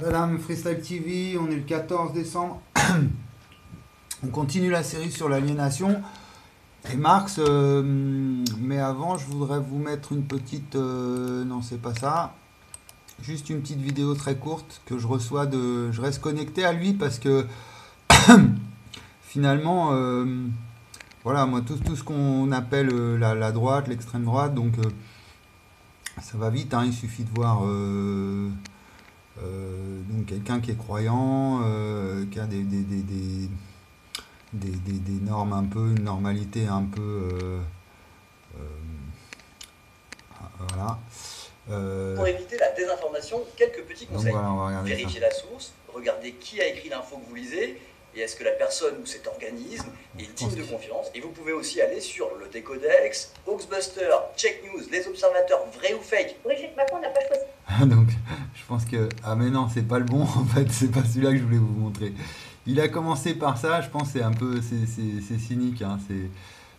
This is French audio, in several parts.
Madame Freestyle TV, on est le 14 décembre. on continue la série sur l'aliénation. Et Marx, euh, mais avant, je voudrais vous mettre une petite. euh, non, c'est pas ça. Juste une petite vidéo très courte que je reçois de. Je reste connecté à lui parce que finalement, euh, voilà, moi, tout, ce qu'on appelle la, droite, l'extrême droite, donc ça va vite, hein, il suffit de voir. Euh, donc quelqu'un qui est croyant, euh, qui a des, des, des, des, normes un peu, une normalité un peu... euh, euh, voilà. Pour éviter la désinformation, quelques petits conseils. voilà. Vérifiez la source, regardez qui a écrit l'info que vous lisez, et est-ce que la personne ou cet organisme est digne de confiance. Et vous pouvez aussi aller sur le Décodex, Hoaxbuster, Check News, les observateurs, vrais ou fake. Brigitte Macron n'a pas choisi. Donc, je pense que. Ah, mais non, c'est pas le bon, en fait, c'est pas celui-là que je voulais vous montrer. Il a commencé par ça, je pense que c'est un peu. C'est cynique, hein.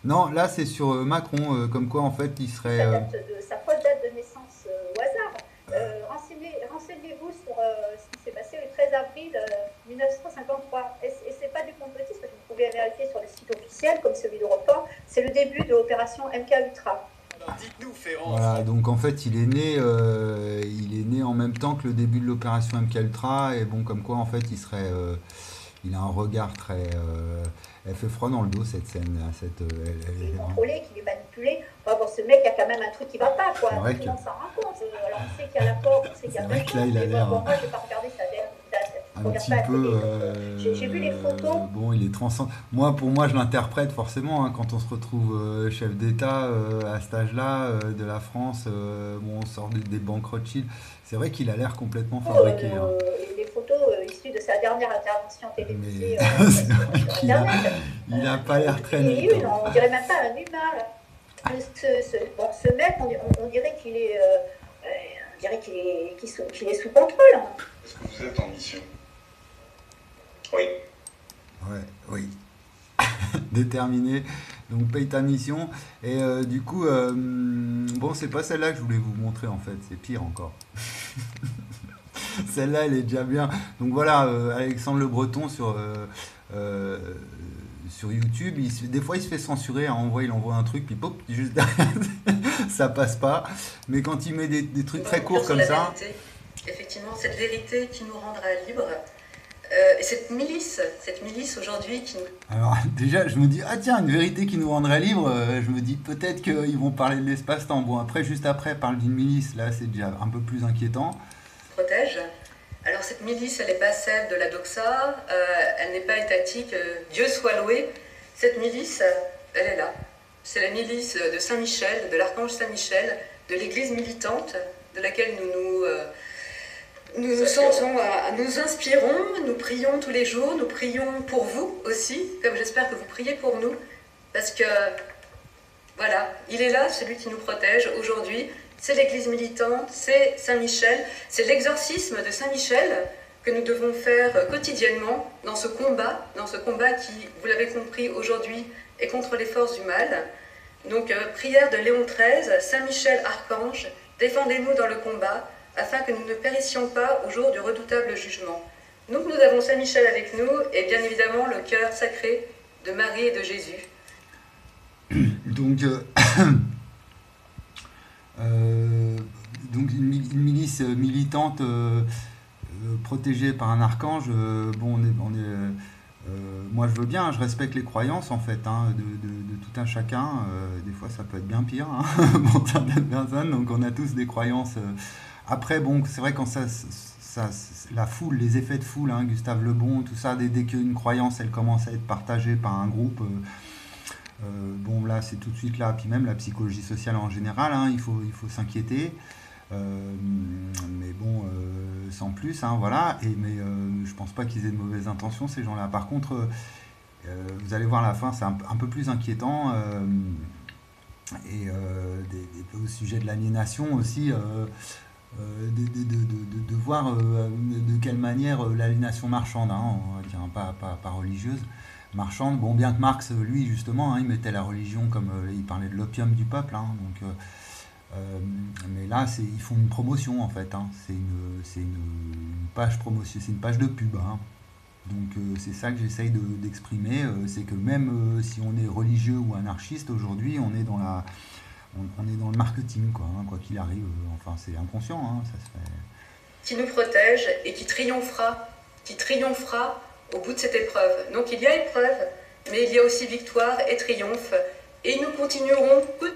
Non, là, c'est sur euh, Macron, euh, comme quoi, en fait, il serait. Sa, euh, date de, sa fausse date de naissance euh, au hasard. Euh, renseignez- Renseignez-vous sur euh, ce qui s'est passé le 13 avril euh, 1953. Et, c- et c'est pas du complotisme, vous pouvez vérifier sur les sites officiels comme celui d'Europe 1. C'est le début de l'opération MK Ultra. Alors dites-nous, Ferrand, Voilà, donc en fait, il est né, euh, il est né en même temps que le début de l'opération MK Ultra, et bon, comme quoi, en fait, il serait, euh, il a un regard très, euh, elle fait froid dans le dos cette scène, là, cette, euh, elle- elle- Qui est contrôlé, qui est manipulé. Enfin, bon, ce mec a quand même un truc qui va pas, quoi. Tout le monde s'en rend compte. Alors, on sait qu'il y a la porte, on sait qu'il y a C'est vrai que là, il a l'air, bon, hein. moi, j'ai pas regardé sa date. Un petit peu. euh, j'ai- vu les photos. Bon, il est transcendant. Moi, pour moi, je l'interprète forcément hein, quand on se retrouve euh, chef d'État euh, à cet âge-là euh, de la France. euh, bon, on sort des, des banques Rothschild. C'est vrai qu'il a l'air complètement fabriqué. hein. Euh, les photos euh, issues de sa dernière intervention télévisée euh, a-. Il n'a pas l'air très net. une, hein. on dirait même pas un humain. là. Ce, ce- bon, ce mec, on, dirait qu'il est, euh, euh, on dirait qu'il est, sous- est sous contrôle. hein. Est-ce que vous êtes en mission Oui. Ouais, oui. Déterminé. Donc paye ta mission. Et euh, du coup, euh, bon, c'est pas celle-là que je voulais vous montrer en fait. C'est pire encore. celle-là, elle est déjà bien. Donc voilà, euh, Alexandre Le Breton sur, euh, euh, sur YouTube, il se- des fois il se fait censurer. hein. on voit, il envoie un truc, puis pop, juste derrière, ça passe pas. Mais quand il met des, des trucs très courts comme la ça. vérité. Effectivement, cette vérité qui nous rendra libres. Euh, et cette milice, cette milice aujourd'hui qui nous Alors déjà, je me dis, ah tiens, une vérité qui nous rendrait libre. euh, je me dis peut-être qu'ils vont parler de l'espace-temps. Bon, après, juste après, parle d'une milice. Là, c'est déjà un peu plus inquiétant. protège. Alors cette milice, elle n'est pas celle de la doxa, euh, elle n'est pas étatique, euh, Dieu soit loué. Cette milice, elle est là. C'est la milice de Saint-Michel, de l'archange Saint-Michel, de l'église militante, de laquelle nous nous, euh, nous, euh, nous inspirons, nous prions tous les jours, nous prions pour vous aussi, comme j'espère que vous priez pour nous, parce que voilà, il est là, celui qui nous protège aujourd'hui. C'est l'Église militante, c'est Saint-Michel, c'est l'exorcisme de Saint-Michel que nous devons faire quotidiennement dans ce combat, dans ce combat qui, vous l'avez compris aujourd'hui, est contre les forces du mal. Donc, euh, prière de Léon XIII, Saint-Michel archange, défendez-nous dans le combat, afin que nous ne périssions pas au jour du redoutable jugement. Donc, nous avons Saint-Michel avec nous, et bien évidemment le cœur sacré de Marie et de Jésus. Donc, euh, euh, donc une, mi- une milice militante euh, protégée par un archange. bon, moi, je veux bien, je respecte les croyances en fait, hein, de, tout un chacun. des fois, ça peut être bien pire hein, pour certaines personnes. Donc, on a tous des croyances. Après, bon, c'est vrai quand ça, ça, la foule, les effets de foule, hein, Gustave Le Bon, tout ça, dès, dès qu'une croyance, elle commence à être partagée par un groupe. euh, euh, bon, là, c'est tout de suite là. Puis même la psychologie sociale en général, hein, il faut, s'inquiéter. Euh, mais bon, sans plus, hein, voilà. Et, mais euh, je pense pas qu'ils aient de mauvaises intentions, ces gens-là. Par contre, vous allez voir à la fin, c'est un, peu plus inquiétant. et au sujet de l'aliénation aussi, de, de- voir euh, de quelle manière euh, l'aliénation marchande, hein, on va dire, hein, pas, pas, religieuse, marchande. Bon, bien que Marx, lui, justement, hein, il mettait la religion comme euh, il parlait de l'opium du peuple. hein, donc, euh, euh, mais là, ils font une promotion en fait. c'est une, page promotion, c'est une page de pub. Donc euh, c'est ça que j'essaye de- d'exprimer, euh, c'est que même euh, si on est religieux ou anarchiste aujourd'hui, on est dans la, on, on est dans le marketing quoi, hein, quoi qu'il arrive. enfin c'est inconscient, hein, ça se fait. qui nous protège et qui triomphera, qui triomphera au bout de cette épreuve. Donc il y a épreuve, mais il y a aussi victoire et triomphe. Et nous continuerons coûte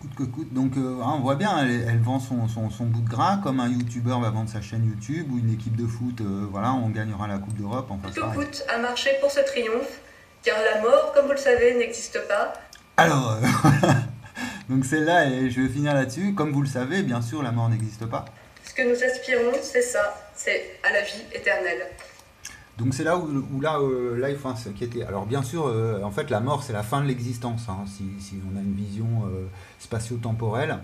Coûte que coûte. Donc euh, hein, on voit bien, elle, elle vend son, son, son bout de gras comme un youtubeur va vendre sa chaîne YouTube ou une équipe de foot. euh, voilà, on gagnera la Coupe d'Europe. Enfin, que c'est pareil. coûte à marcher pour ce triomphe, car la mort, comme vous le savez, n'existe pas. Alors, euh, donc celle-là, et je vais finir là-dessus. Comme vous le savez, bien sûr, la mort n'existe pas. Ce que nous aspirons, c'est ça, c'est à la vie éternelle. Donc c'est là où, où là, euh, là il faut s'inquiéter. Alors bien sûr, euh, en fait, la mort, c'est la fin de l'existence. hein, si, si on a une vision euh, spatio-temporelle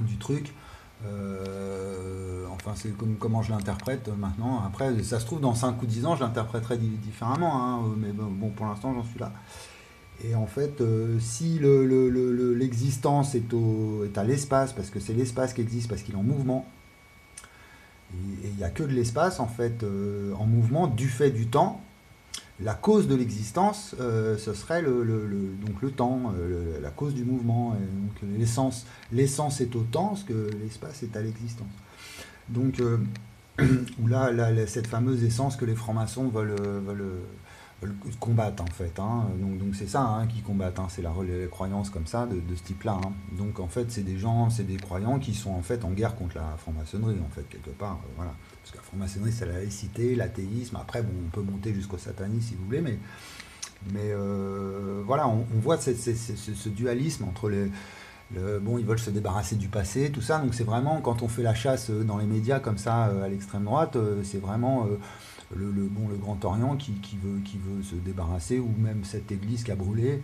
du truc. Enfin, c'est comme, comment je l'interprète maintenant. Après, ça se trouve, dans 5 ou 10 ans, je l'interpréterai di- différemment. hein, mais bon, bon, pour l'instant, j'en suis là. Et en fait, euh, si le- le- le- le- l'existence est, à l'espace, parce que c'est l'espace qui existe, parce qu'il est en mouvement, et il n'y a que de l'espace en fait euh, en mouvement du fait du temps. La cause de l'existence, euh, ce serait donc le temps, la cause du mouvement. L'essence, l'essence est au temps, ce que l'espace est à l'existence. Donc là, là, cette fameuse essence que les francs-maçons veulent, combattre en fait. hein. Donc c'est ça hein, qui combattent, hein. c'est la, les croyances comme ça de, ce type-là. hein. Donc en fait c'est des gens, c'est des croyants qui sont en fait en guerre contre la franc-maçonnerie en fait quelque part. euh, voilà. Parce que la franc-maçonnerie c'est la laïcité, l'athéisme. Après bon on peut monter jusqu'au satanisme si vous voulez, mais mais euh, voilà on, voit ce, dualisme entre les le- bon, ils veulent se débarrasser du passé, tout ça. Donc c'est vraiment quand on fait la chasse euh, dans les médias comme ça à l'extrême droite, c'est vraiment le, Grand Orient qui, veut se débarrasser ou même cette église qui a brûlé.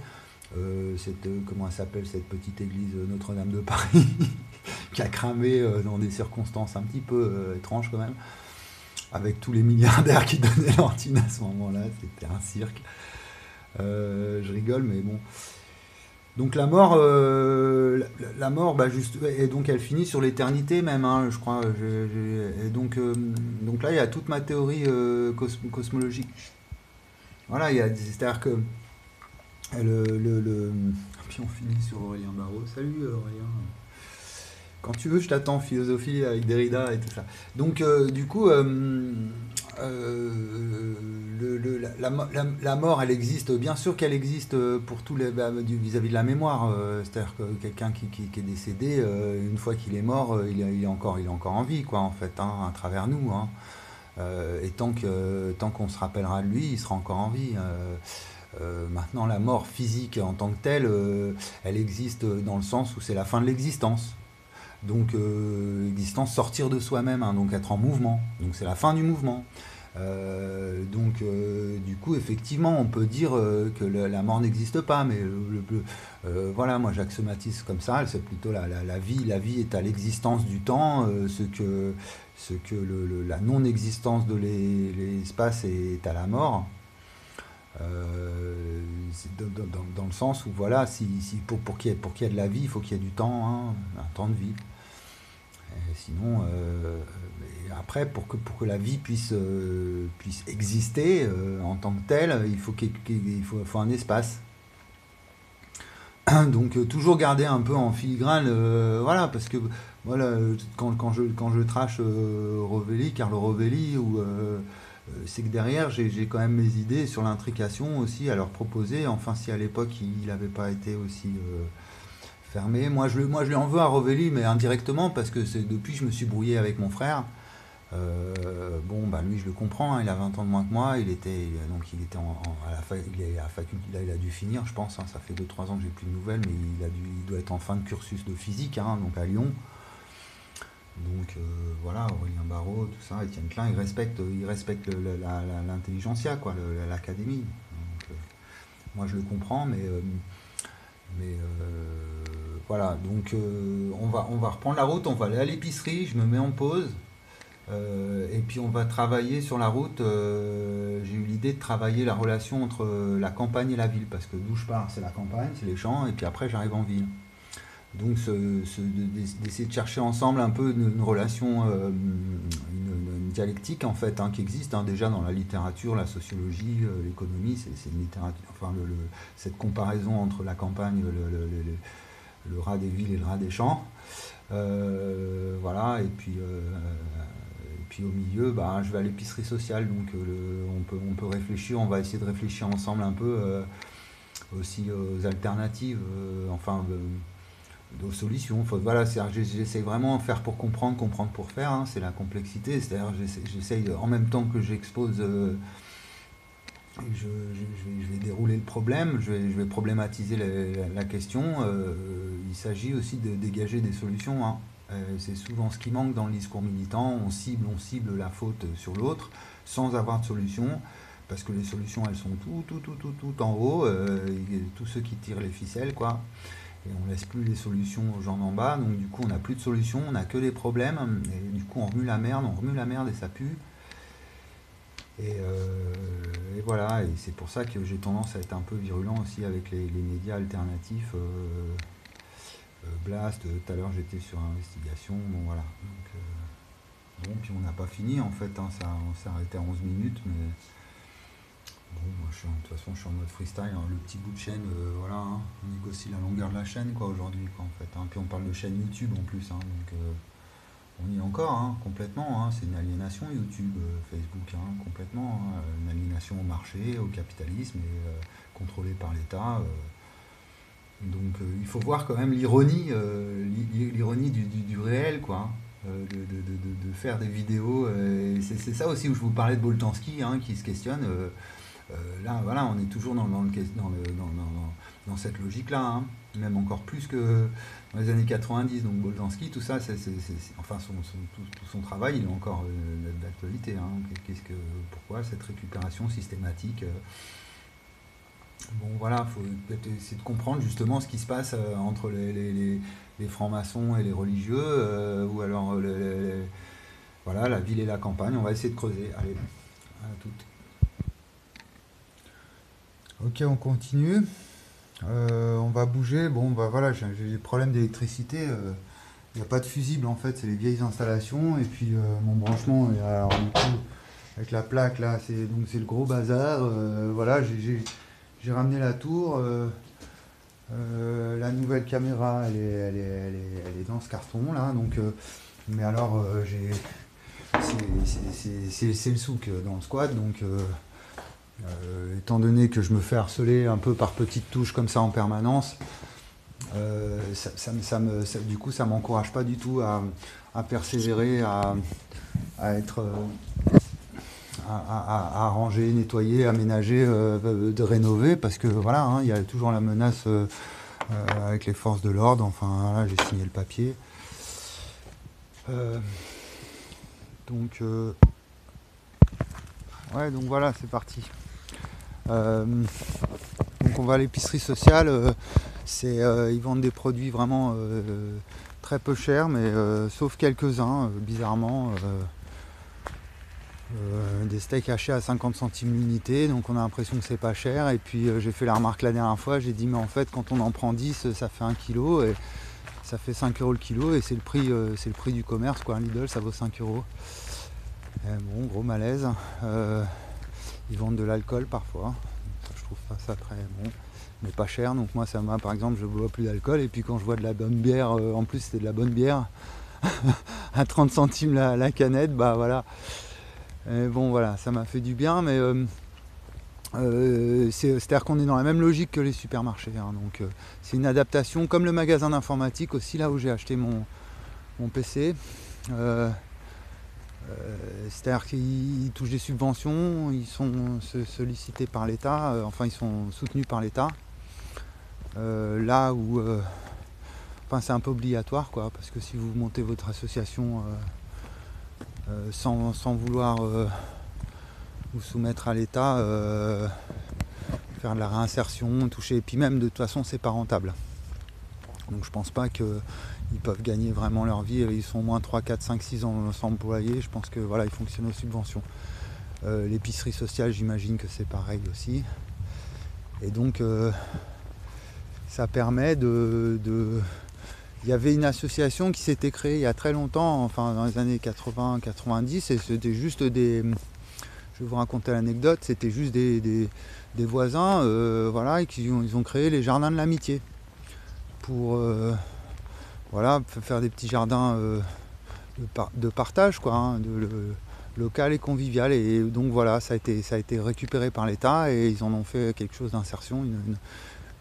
euh, cette euh, comment elle s'appelle cette petite église Notre-Dame de Paris qui a cramé euh, dans des circonstances un petit peu étranges quand même avec tous les milliardaires qui donnaient l'antine à ce moment-là c'était un cirque je rigole mais bon donc la mort, euh, la, mort, bah juste, et donc elle finit sur l'éternité même, hein, je crois. donc, euh, donc là, il y a toute ma théorie euh, cos- cosmologique. Voilà, il y c'est-à-dire que le, le- puis on finit sur Aurélien Barraud. Salut Aurélien. Quand tu veux, je t'attends philosophie avec Derrida et tout ça. Donc du coup, euh, la, mort, elle existe. Bien sûr qu'elle existe euh, pour tous les bah, vis-à-vis de la mémoire. euh, C'est-à-dire que quelqu'un qui, est décédé, une fois qu'il est mort, il, est, encore, il est encore en vie, quoi, en fait, hein, à travers nous. hein. Et tant qu'on se rappellera de lui, il sera encore en vie. maintenant, la mort physique en tant que telle, elle existe dans le sens où c'est la fin de l'existence. Donc, euh, existence, sortir de soi-même, hein, donc être en mouvement. Donc, c'est la fin du mouvement. Euh, donc, euh, du coup, effectivement, on peut dire euh, que la mort n'existe pas, mais voilà, moi j'axiomatise comme ça. C'est plutôt la, vie. La vie est à l'existence du temps, ce que, la non-existence de l'es- l'espace est à la mort. Dans, le sens où voilà, si, si pour, pour qu'il y, ait- pour qu'il y ait de la vie, il faut qu'il y ait du temps, hein, un temps de vie. Et sinon, euh, après, pour que, pour que la vie puisse, euh, puisse exister euh, en tant que telle, il faut, qu'il faut, un espace. Donc euh, toujours garder un peu en filigrane, euh, voilà, parce que voilà, euh, quand, quand je, quand je euh, Rovelli, Carlo Rovelli, ou euh, euh, c'est que derrière j'ai j'ai quand même mes idées sur l'intrication aussi à leur proposer. Enfin, si à l'époque il n'avait pas été aussi euh, fermé, moi je, moi je lui en veux à Rovelli, mais indirectement parce que depuis je me suis brouillé avec mon frère. Euh, bon, bah lui je le comprends, hein, il a 20 ans de moins que moi, il était donc il était en, à la il là, il a dû finir, je pense. hein, ça fait 2-3 ans que j'ai plus de nouvelles, mais il a dû, il doit être en fin de cursus de physique, hein, donc à Lyon. Donc euh, voilà, Aurélien Barraud, tout ça, Étienne Klein, la- la- l'intelligentsia, quoi, l'académie. Euh, moi je le comprends, mais, voilà, donc euh, on, va, on va reprendre la route, on va aller à l'épicerie, je me mets en pause. euh, et puis on va travailler sur la route. euh, J'ai eu l'idée de travailler la relation entre la campagne et la ville, parce que d'où je pars, c'est la campagne, c'est les champs, et puis après j'arrive en ville. Donc d'essayer de chercher ensemble un peu une, relation, une, dialectique en fait hein, qui existe hein, déjà dans la littérature, la sociologie, l'économie, c'est littérature. Enfin, le, cette comparaison entre la campagne, le, rat des villes et le rat des champs. Euh, voilà, et puis, et puis au milieu, bah, je vais à l'épicerie sociale, donc on, peut, on peut réfléchir, on va essayer de réfléchir ensemble un peu aussi aux alternatives. enfin de solutions. voilà, j'essaie vraiment faire pour comprendre, comprendre pour faire. Hein, c'est la complexité. C'est-à-dire, j'essaie en même temps que j'expose, euh, je, vais, dérouler le problème, je vais, problématiser la, question. Euh, il s'agit aussi de dégager des solutions. Hein. Euh, c'est souvent ce qui manque dans le discours militant. On cible, on cible la faute sur l'autre sans avoir de solution. Parce que les solutions, elles sont tout, tout, tout, tout, tout en haut. tous ceux qui tirent les ficelles, quoi et on laisse plus les solutions aux gens d'en bas. Donc du coup, on n'a plus de solutions, on n'a que des problèmes. Et du coup, on remue la merde, on remue la merde et ça pue. Et, euh, voilà, et c'est pour ça que j'ai tendance à être un peu virulent aussi avec les, médias alternatifs. Euh, euh, Blast, tout à l'heure j'étais sur investigation, bon voilà. Donc, bon, puis on n'a pas fini en fait, hein, ça, s'est arrêté à 11 minutes, mais Bon, moi, je suis, de toute façon, je suis en mode freestyle. Hein. Le petit bout de chaîne, euh, voilà, hein. on négocie la longueur de la chaîne, quoi, aujourd'hui, quoi, en fait. Puis on parle de chaîne YouTube en plus, donc euh, on y est encore, complètement. C'est une aliénation YouTube, euh, Facebook, complètement. Une aliénation au marché, au capitalisme, et contrôlée par l'État. Donc il faut voir quand même l'ironie, l'ironie du, réel, quoi. de, faire des vidéos. c'est ça aussi où je vous parlais de Boltanski, qui se questionne. Euh, là, voilà, on est toujours dans, dans, le, dans, cette logique-là, hein. même encore plus que dans les années 90. Donc Boltanski, tout ça, c'est, enfin, son, tout, son travail, il est encore euh, d'actualité. Hein. Qu'est-ce que, pourquoi cette récupération systématique euh? Bon, voilà, il faut peut-être essayer de comprendre justement ce qui se passe entre les, francs-maçons et les religieux, ou alors voilà, la ville et la campagne. On va essayer de creuser. Allez, à toutes. Ok, on continue. Euh, on va bouger. Bon, bah voilà, j'ai des problèmes d'électricité. Il euh, n'y a pas de fusible en fait, c'est les vieilles installations. Et puis euh, mon branchement, avec la plaque là, c'est le gros bazar. voilà, j'ai ramené la tour. la nouvelle caméra, elle est, dans ce carton là. Donc, mais alors, j'ai c'est le souk dans le squat. Donc, euh, étant donné que je me fais harceler un peu par petites touches comme ça en permanence, euh, du coup, ça m'encourage pas du tout à, persévérer, à, être, euh, à, ranger, nettoyer, aménager, de rénover, parce que voilà, hein, il y a toujours la menace avec les forces de l'ordre. Enfin, là, j'ai signé le papier. donc, ouais, donc voilà, c'est parti. Euh, donc on va à l'épicerie sociale, euh, euh, ils vendent des produits vraiment très peu chers, mais sauf quelques-uns, bizarrement. Des steaks hachés à 50 centimes l'unité, donc on a l'impression que c'est pas cher. Et puis j'ai fait la remarque la dernière fois, j'ai dit mais en fait quand on en prend 10, ça fait 1 kg et ça fait 5 euros le kilo et c'est le prix, c'est le prix du commerce quoi. Un Lidl ça vaut 5 euros. bon, gros malaise. Ils vendent de l'alcool parfois. Je trouve pas ça très bon, mais pas cher. Donc moi, ça m'a, par exemple, je bois plus d'alcool. Et puis quand je vois de la bonne bière, euh, en plus c'était de la bonne bière, à 30 centimes la, canette, bah voilà. Bon, voilà, ça m'a fait du bien, mais euh, euh, c'est-à-dire qu'on est dans la même logique que les supermarchés. Hein. donc c'est une adaptation, comme le magasin d'informatique aussi, là où j'ai acheté mon, mon PC. Euh, c'est-à-dire qu'ils touchent des subventions, ils sont sollicités par l'État, euh, enfin ils sont soutenus par l'État. Euh, là où enfin, c'est un peu obligatoire quoi, parce que si vous montez votre association sans, vouloir vous soumettre à l'État, faire de la réinsertion, toucher, et puis même de toute façon c'est pas rentable. Donc je pense pas que ils peuvent gagner vraiment leur vie. Ils sont au moins 3, 4, 5, 6 ans employés. Je pense que voilà, ils fonctionnent aux subventions. Euh, l'épicerie sociale, j'imagine que c'est pareil aussi. Et donc, euh, ça permet de, il y avait une association qui s'était créée il y a très longtemps, enfin dans les années 80-90, et c'était juste des. Je vais vous raconter l'anecdote, c'était juste des, voisins, euh, voilà, et qui ont, ils ont créé les jardins de l'amitié pour euh, voilà, faire des petits jardins euh, de, partage, quoi, hein, local et convivial. Et donc voilà, ça a été, ça a été récupéré par l'État et ils en ont fait quelque chose d'insertion,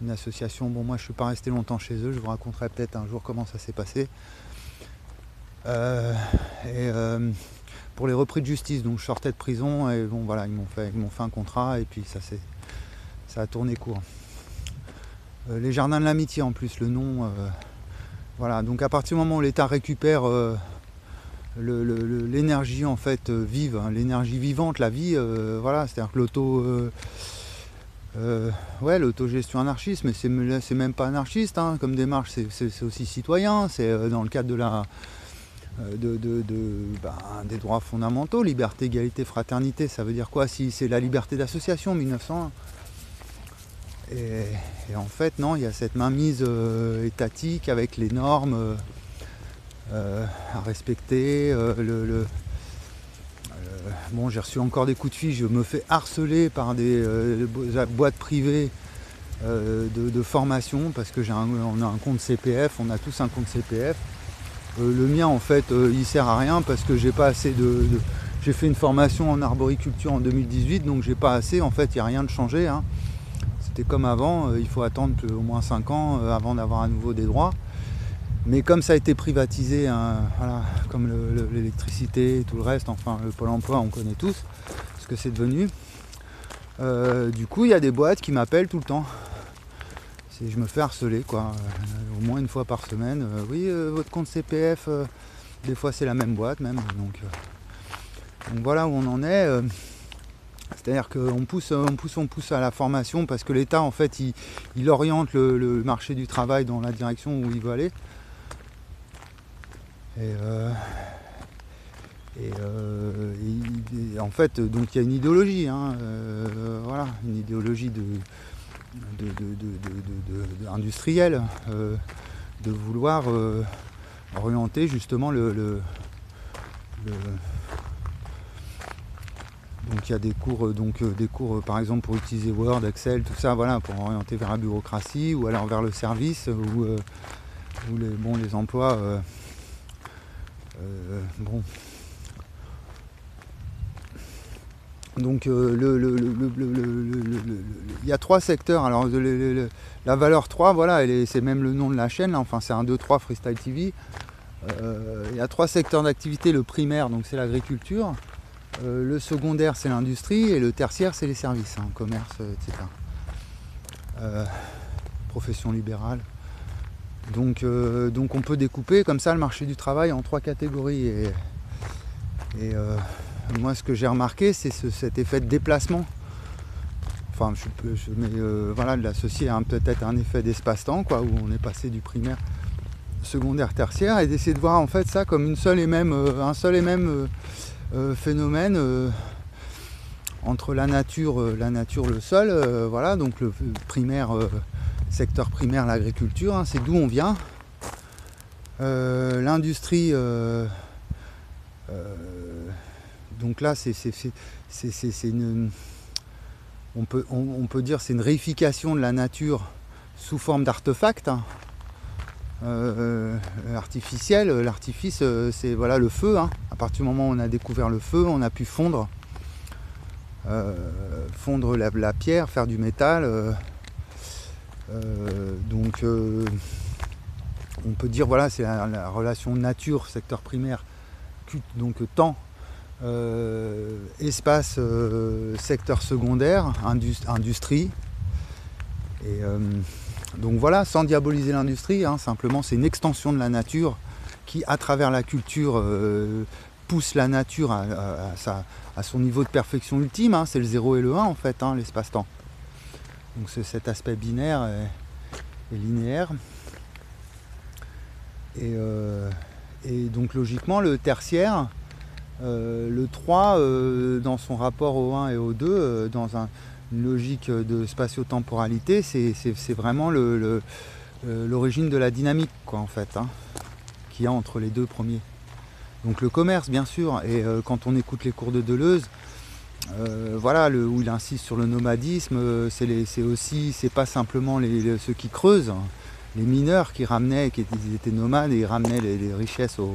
association. Bon, moi je suis pas resté longtemps chez eux, je vous raconterai peut-être un jour comment ça s'est passé. Euh, et pour les repris de justice, donc je sortais de prison et bon voilà, ils m'ont fait, ils m'ont fait un contrat et puis ça, ça a tourné court. les jardins de l'amitié en plus, le nom. voilà, donc à partir du moment où l'État récupère l'énergie en fait euh, vive, hein, l'énergie vivante, la vie, euh, voilà, c'est-à-dire que l'auto, euh, ouais, l'autogestion anarchiste, mais c'est même pas anarchiste hein, comme démarche, c'est aussi citoyen, c'est dans le cadre de de, ben, des droits fondamentaux, liberté, égalité, fraternité, ça veut dire quoi si c'est la liberté d'association 1901 et, en fait non, il y a cette mainmise étatique avec les normes euh, à respecter. Euh, euh, bon, j'ai reçu encore des coups de fil, je me fais harceler par des boîtes privées de, formation parce que on a un compte CPF, on a tous un compte CPF. le mien en fait il sert à rien parce que j'ai pas assez de, j'ai fait une formation en arboriculture en 2018 donc j'ai pas assez en fait il n'y a rien de changé hein. c'était comme avant il faut attendre au moins 5 ans avant d'avoir à nouveau des droits mais comme ça a été privatisé, hein, comme l'électricité et tout le reste, enfin le pôle emploi, on connaît tous ce que c'est devenu. Euh, du coup, il y a des boîtes qui m'appellent tout le temps. Je me fais harceler, quoi, euh, au moins une fois par semaine. Euh, oui, votre compte CPF, des fois c'est la même boîte même. Donc, voilà où on en est. C'est-à-dire qu'on pousse, on pousse, on pousse à la formation parce que l'État, en fait, il, oriente le, marché du travail dans la direction où il veut aller. Euh, euh, et, en fait, il y a une idéologie, hein, euh, voilà, une idéologie de, industrielle, de vouloir orienter justement le, donc il y a des cours, par exemple pour utiliser Word, Excel, tout ça, voilà, pour orienter vers la bureaucratie ou alors vers le service ou, bon, les emplois euh. Donc il y a trois secteurs. La valeur 3, voilà, c'est même le nom de la chaîne, enfin c'est un 2-3 Freestyle TV. Euh, il y a trois secteurs d'activité, le primaire, donc c'est l'agriculture, euh, le secondaire c'est l'industrie et le tertiaire c'est les services, hein, commerce, etc. profession libérale. Donc, euh, donc on peut découper comme ça le marché du travail en trois catégories. Et, euh, moi ce que j'ai remarqué c'est cet effet de déplacement. Enfin je, peux, euh, voilà, de l'associer à peut-être un effet d'espace-temps, quoi, où on est passé du primaire, secondaire, tertiaire, et d'essayer de voir en fait ça comme une seule et même, un seul et même phénomène entre la nature, la nature, le sol, voilà, donc le primaire secteur primaire, l'agriculture, hein, c'est d'où on vient. Euh, l'industrie, euh, euh, donc là, c'est une, on peut, on, peut dire, c'est une réification de la nature sous forme d'artefacts hein. artificiels. L'artifice, c'est voilà le feu. Hein. À partir du moment où on a découvert le feu, on a pu fondre, fondre la, pierre, faire du métal. Donc euh, on peut dire voilà c'est la, relation nature secteur primaire donc temps euh, espace secteur secondaire industrie et donc voilà sans diaboliser l'industrie hein, simplement c'est une extension de la nature qui à travers la culture pousse la nature à, son niveau de perfection ultime hein. c'est le 0 et le 1 en fait hein, l'espace-temps donc cet aspect binaire et, linéaire. Euh, et, donc logiquement le tertiaire, euh, le 3 euh, dans son rapport au 1 et au 2, dans une logique de spatio-temporalité, c'est vraiment l'origine de la dynamique, quoi, hein, qu'il y a entre les deux premiers. Donc le commerce, bien sûr, et quand on écoute les cours de Deleuze, voilà, le, où il insiste sur le nomadisme, c'est aussi, c'est pas simplement ceux qui creusent, hein, les mineurs qui ramenaient, qui étaient, nomades et ils ramenaient les, richesses aux,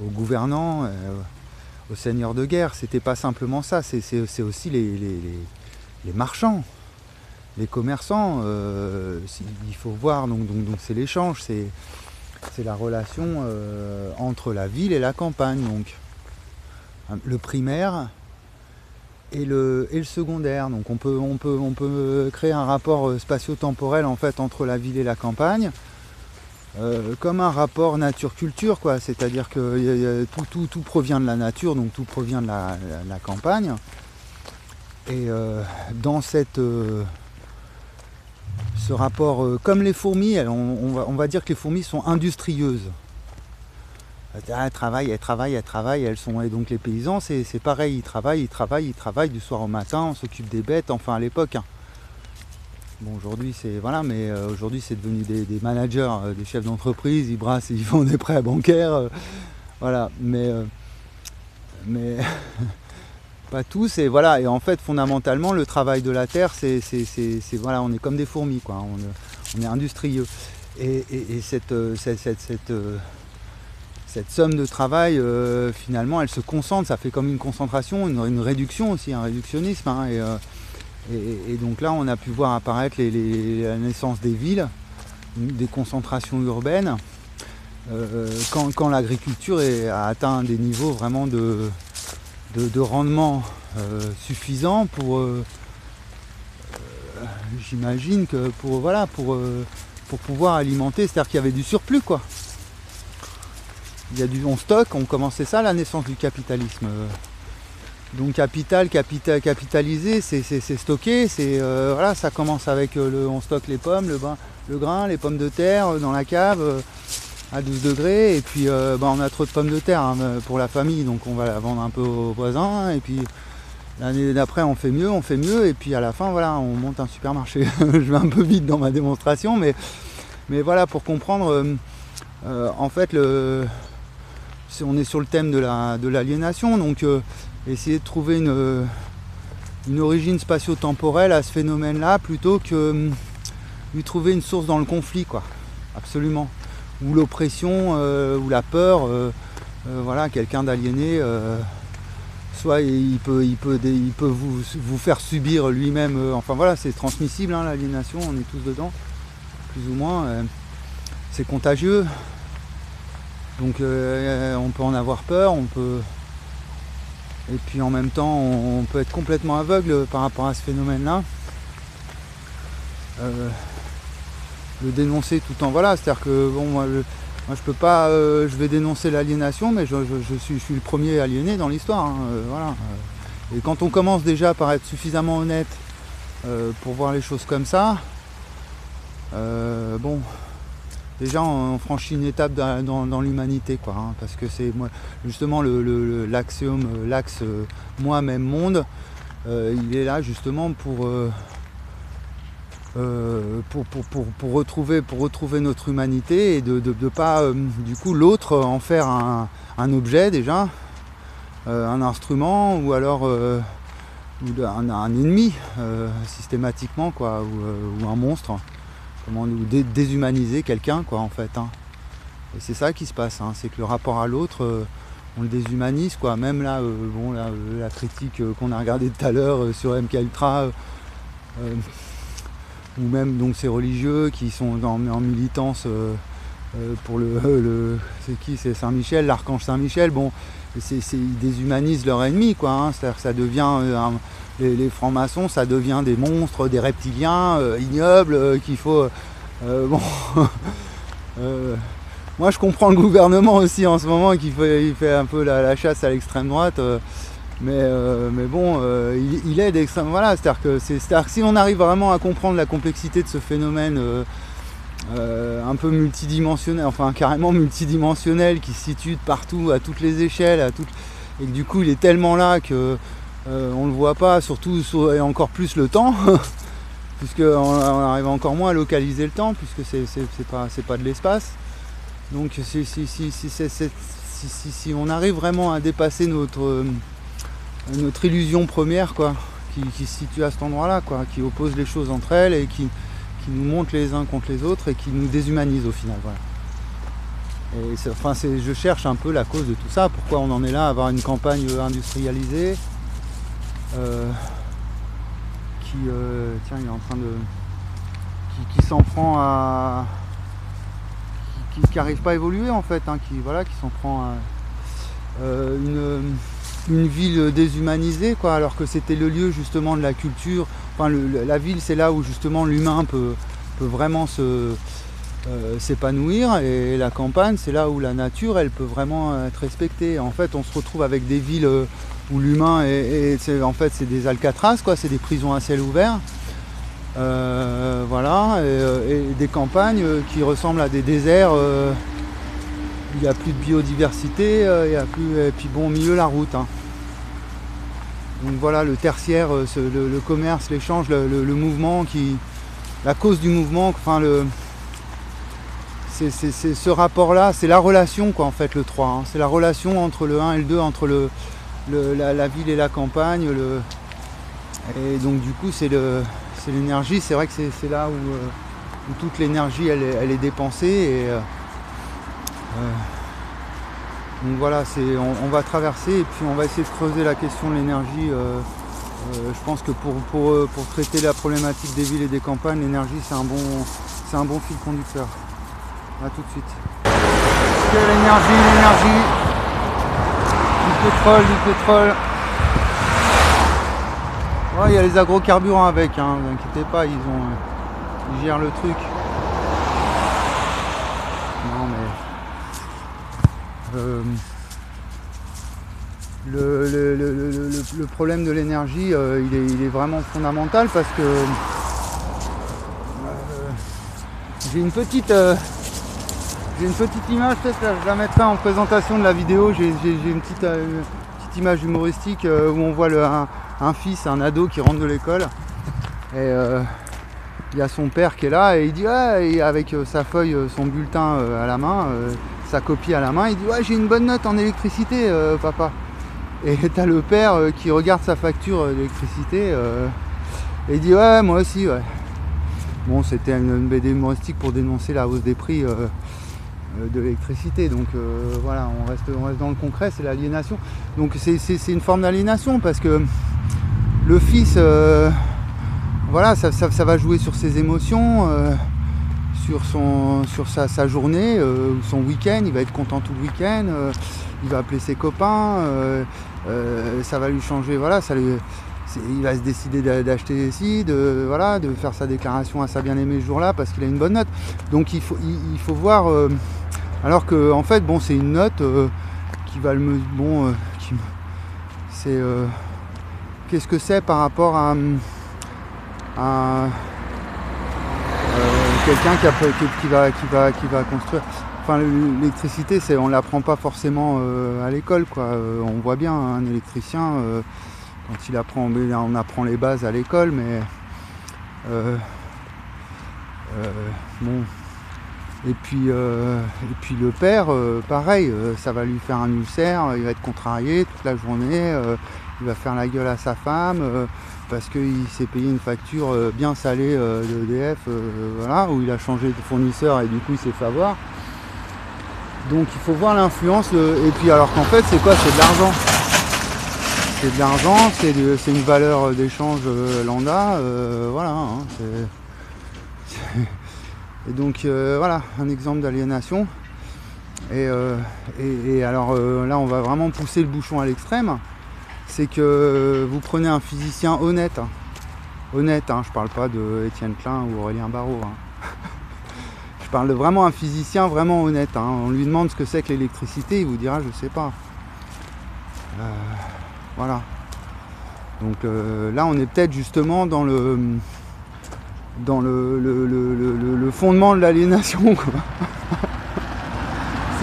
gouvernants, aux seigneurs de guerre. C'était pas simplement ça, c'est aussi les, marchands les commerçants, euh, il faut voir, donc c'est l'échange, c'est la relation euh, entre la ville et la campagne, donc le primaire et le, secondaire. Donc on peut, on, peut, on peut créer un rapport euh, spatio-temporel en fait entre la ville et la campagne. comme un rapport nature-culture, quoi. C'est-à-dire que tout, tout, provient de la nature, donc tout provient de la, campagne. Et dans cette, ce rapport, euh, comme les fourmis, on, va, dire que les fourmis sont industrieuses. Elles travaillent, elles travaillent, elles travaillent, elles sont. Et donc les paysans, c'est pareil, ils travaillent, ils travaillent, ils travaillent du soir au matin, on s'occupe des bêtes, enfin à l'époque. Hein. Bon aujourd'hui c'est voilà, mais euh, aujourd'hui c'est devenu des, managers, euh, des chefs d'entreprise, ils brassent, ils font des prêts bancaires, voilà. Mais mais pas tous. Et voilà, et en fait, fondamentalement, le travail de la terre, c'est, voilà, on est comme des fourmis, quoi. On, est industrieux. Et, cette, euh, cette, euh, cette, somme de travail, euh, finalement, elle se concentre. Ça fait comme une concentration, une, réduction aussi, un réductionnisme. Hein, et, donc là, on a pu voir apparaître la naissance des villes, des concentrations urbaines. quand, quand l'agriculture a atteint des niveaux vraiment de, de, rendement euh, suffisant pour euh, euh, j'imagine que pour voilà pour pouvoir alimenter, c'est-à-dire qu'il y avait du surplus quoi. Il y a du on stocke, on commençait ça la naissance du capitalisme. Donc capital, capital capitalisé, c'est stocké, c'est voilà, ça commence avec le on stocke les pommes, le, le grain, les pommes de terre dans la cave à 12 degrés et puis euh, bah, on a trop de pommes de terre hein, pour la famille donc on va la vendre un peu aux voisins et puis l'année d'après on fait mieux, on fait mieux et puis à la fin voilà on monte un supermarché. Je vais un peu vite dans ma démonstration mais, mais voilà pour comprendre euh, euh, en fait le, on est sur le thème de l'aliénation donc essayer de trouver une, une origine spatio-temporelle à ce phénomène là plutôt que lui trouver une source dans le conflit quoi. Absolument. Ou l'oppression euh, ou la peur, euh, euh, voilà, quelqu'un d'aliéné, soit il peut, il peut, il peut vous, vous faire subir lui-même, enfin voilà, c'est transmissible hein, l'aliénation, on est tous dedans, plus ou moins, c'est contagieux, donc on peut en avoir peur, on peut. Et puis en même temps on, peut être complètement aveugle par rapport à ce phénomène-là le dénoncer tout en voilà. C'est-à-dire que bon moi je, peux pas euh, je vais dénoncer l'aliénation mais je, suis, le premier aliéné dans l'histoire. Hein, euh, voilà. Et quand on commence déjà par être suffisamment honnête euh, pour voir les choses comme ça, bon déjà on, franchit une étape dans, l'humanité quoi hein, parce que c'est justement l'axiome l'axe moi-même monde il est là justement pour euh, pour, retrouver, notre humanité et de ne pas, euh, du coup, l'autre en faire un, objet déjà, euh, un instrument ou alors un, ennemi systématiquement, quoi, ou, un monstre, comment nous déshumaniser quelqu'un, quoi, en fait. Hein. Et c'est ça qui se passe, hein, c'est que le rapport à l'autre on le déshumanise quoi. Même là, bon, la critique qu'on a regardée tout à l'heure sur MK Ultra, ou même donc ces religieux qui sont en, militance euh, euh, pour le, c'est qui c'est Saint-Michel, l'archange Saint-Michel, bon c'est, ils déshumanisent leur ennemi quoi, hein. c'est-à-dire que ça devient euh, les, francs-maçons ça devient des monstres, des reptiliens ignobles qu'il faut bon moi je comprends le gouvernement aussi en ce moment qui fait, un peu la chasse à l'extrême droite mais, euh, mais bon, euh, il, aide. Voilà, c'est-à-dire que, que si on arrive vraiment à comprendre la complexité de ce phénomène euh, un peu multidimensionnel, enfin carrément multidimensionnel, qui se situe partout, à toutes les échelles, à toutes, et que du coup il est tellement là que on ne le voit pas, surtout et encore plus le temps. puisqu'on on arrive encore moins à localiser le temps, puisque c'est c'est pas, de l'espace. Donc si, on arrive vraiment à dépasser notre, euh, illusion première, quoi, qui, se situe à cet endroit-là, qui oppose les choses entre elles et qui, nous monte les uns contre les autres et qui nous déshumanise au final. Enfin, je cherche un peu la cause de tout ça, pourquoi on en est là à avoir une campagne euh, industrialisée euh, qui, euh, tiens, il est en train de, qui, s'en prend à, qui, qui, qui arrive pas à évoluer en fait, hein, qui voilà, qui s'en prend à euh, une, ville déshumanisée, quoi, alors que c'était le lieu justement de la culture. Enfin, la ville, c'est là où justement l'humain peut, peut vraiment se s'épanouir et la campagne c'est là où la nature elle peut vraiment être respectée en fait on se retrouve avec des villes où l'humain est, en fait c'est des alcatraz quoi c'est des prisons à ciel ouvert Euh, voilà et, euh, et des campagnes euh, qui ressemblent à des déserts il n'y a plus de biodiversité il y a plus et puis bon au milieu la route hein. donc voilà le tertiaire le, commerce l'échange le, mouvement qui la cause du mouvement enfin le c'est ce rapport-là, c'est la relation quoi en fait le 3. hein. C'est la relation entre le 1 et le 2, entre le, la, ville et la campagne. Et donc du coup c'est l'énergie, c'est vrai que c'est là où, euh, où toute l'énergie elle, est- dépensée. Euh, euh, donc voilà, on, va traverser et puis on va essayer de creuser la question de l'énergie. je pense que pour, traiter la problématique des villes et des campagnes, l'énergie c'est un, bon, un bon fil conducteur. A tout de suite. Pétrole, du pétrole. Il y a les agrocarburants avec, hein, vous inquiétez pas, ils ont. euh, gèrent le truc. Non mais. euh, le, le- le- problème de l'énergie, euh, il, est, vraiment fondamental parce que j'ai une petite j'ai une petite image, peut-être je la mettrai en présentation de la vidéo. J'ai euh, une petite image humoristique euh, où on voit un, fils, un ado qui rentre de l'école. Et euh, il y a son père qui est là et il dit ouais, avec sa feuille, son bulletin à la main, sa copie à la main, il dit ouais j'ai une bonne note en électricité papa. Et t'as le père qui regarde sa facture d'électricité et il dit ouais moi aussi ouais. Bon c'était une, une BD humoristique pour dénoncer la hausse des prix. Euh, de l'électricité. Donc euh, voilà, on reste, on reste dans le concret, c'est l'aliénation. Donc c'est- une forme d'aliénation parce que le fils, euh, voilà, ça, ça- va jouer sur ses émotions, sur, son, sur sa, journée, son week-end, il va être content tout le week-end, il va appeler ses copains, ça va lui changer, voilà, ça lui- il va se décider d'a- d'acheter ici, de, voilà, de faire sa déclaration à sa bien-aimée ce jour-là parce qu'il a une bonne note. Donc il faut, il, faut voir, alors que en fait, bon, c'est une note euh, qui va le, bon, euh, c'est, euh, qu'est-ce que c'est par rapport à, quelqu'un qui, qui- va, qui va, qui va construire. Enfin, l'électricité, c'est, on l'apprend pas forcément à l'école, quoi. On voit bien un électricien. quand il apprend, on apprend les bases à l'école, mais bon. Et puis, euh, et puis le père, euh, pareil, euh, ça va lui faire un ulcère, il va être contrarié toute la journée, il va faire la gueule à sa femme parce qu'il s'est payé une facture bien salée de EDF, voilà, où il a changé de fournisseur et du coup il s'est fait avoir. Donc il faut voir l'influence, et puis alors qu'en fait c'est quoi? C'est de l'argent c'est de l'argent, c'est une valeur d'échange lambda, voilà. hein, et donc euh, voilà, un exemple d'aliénation. Et, euh, alors euh, là, on va vraiment pousser le bouchon à l'extrême. C'est que vous prenez un physicien honnête, honnête, hein, je parle pas de Étienne Klein ou Aurélien Barraud. hein. je parle vraiment un physicien vraiment honnête. hein. On lui demande ce que c'est que l'électricité, il vous dira je sais pas. Voilà. Donc là, on est peut-être justement dans le dans le, le- le- fondement de l'aliénation.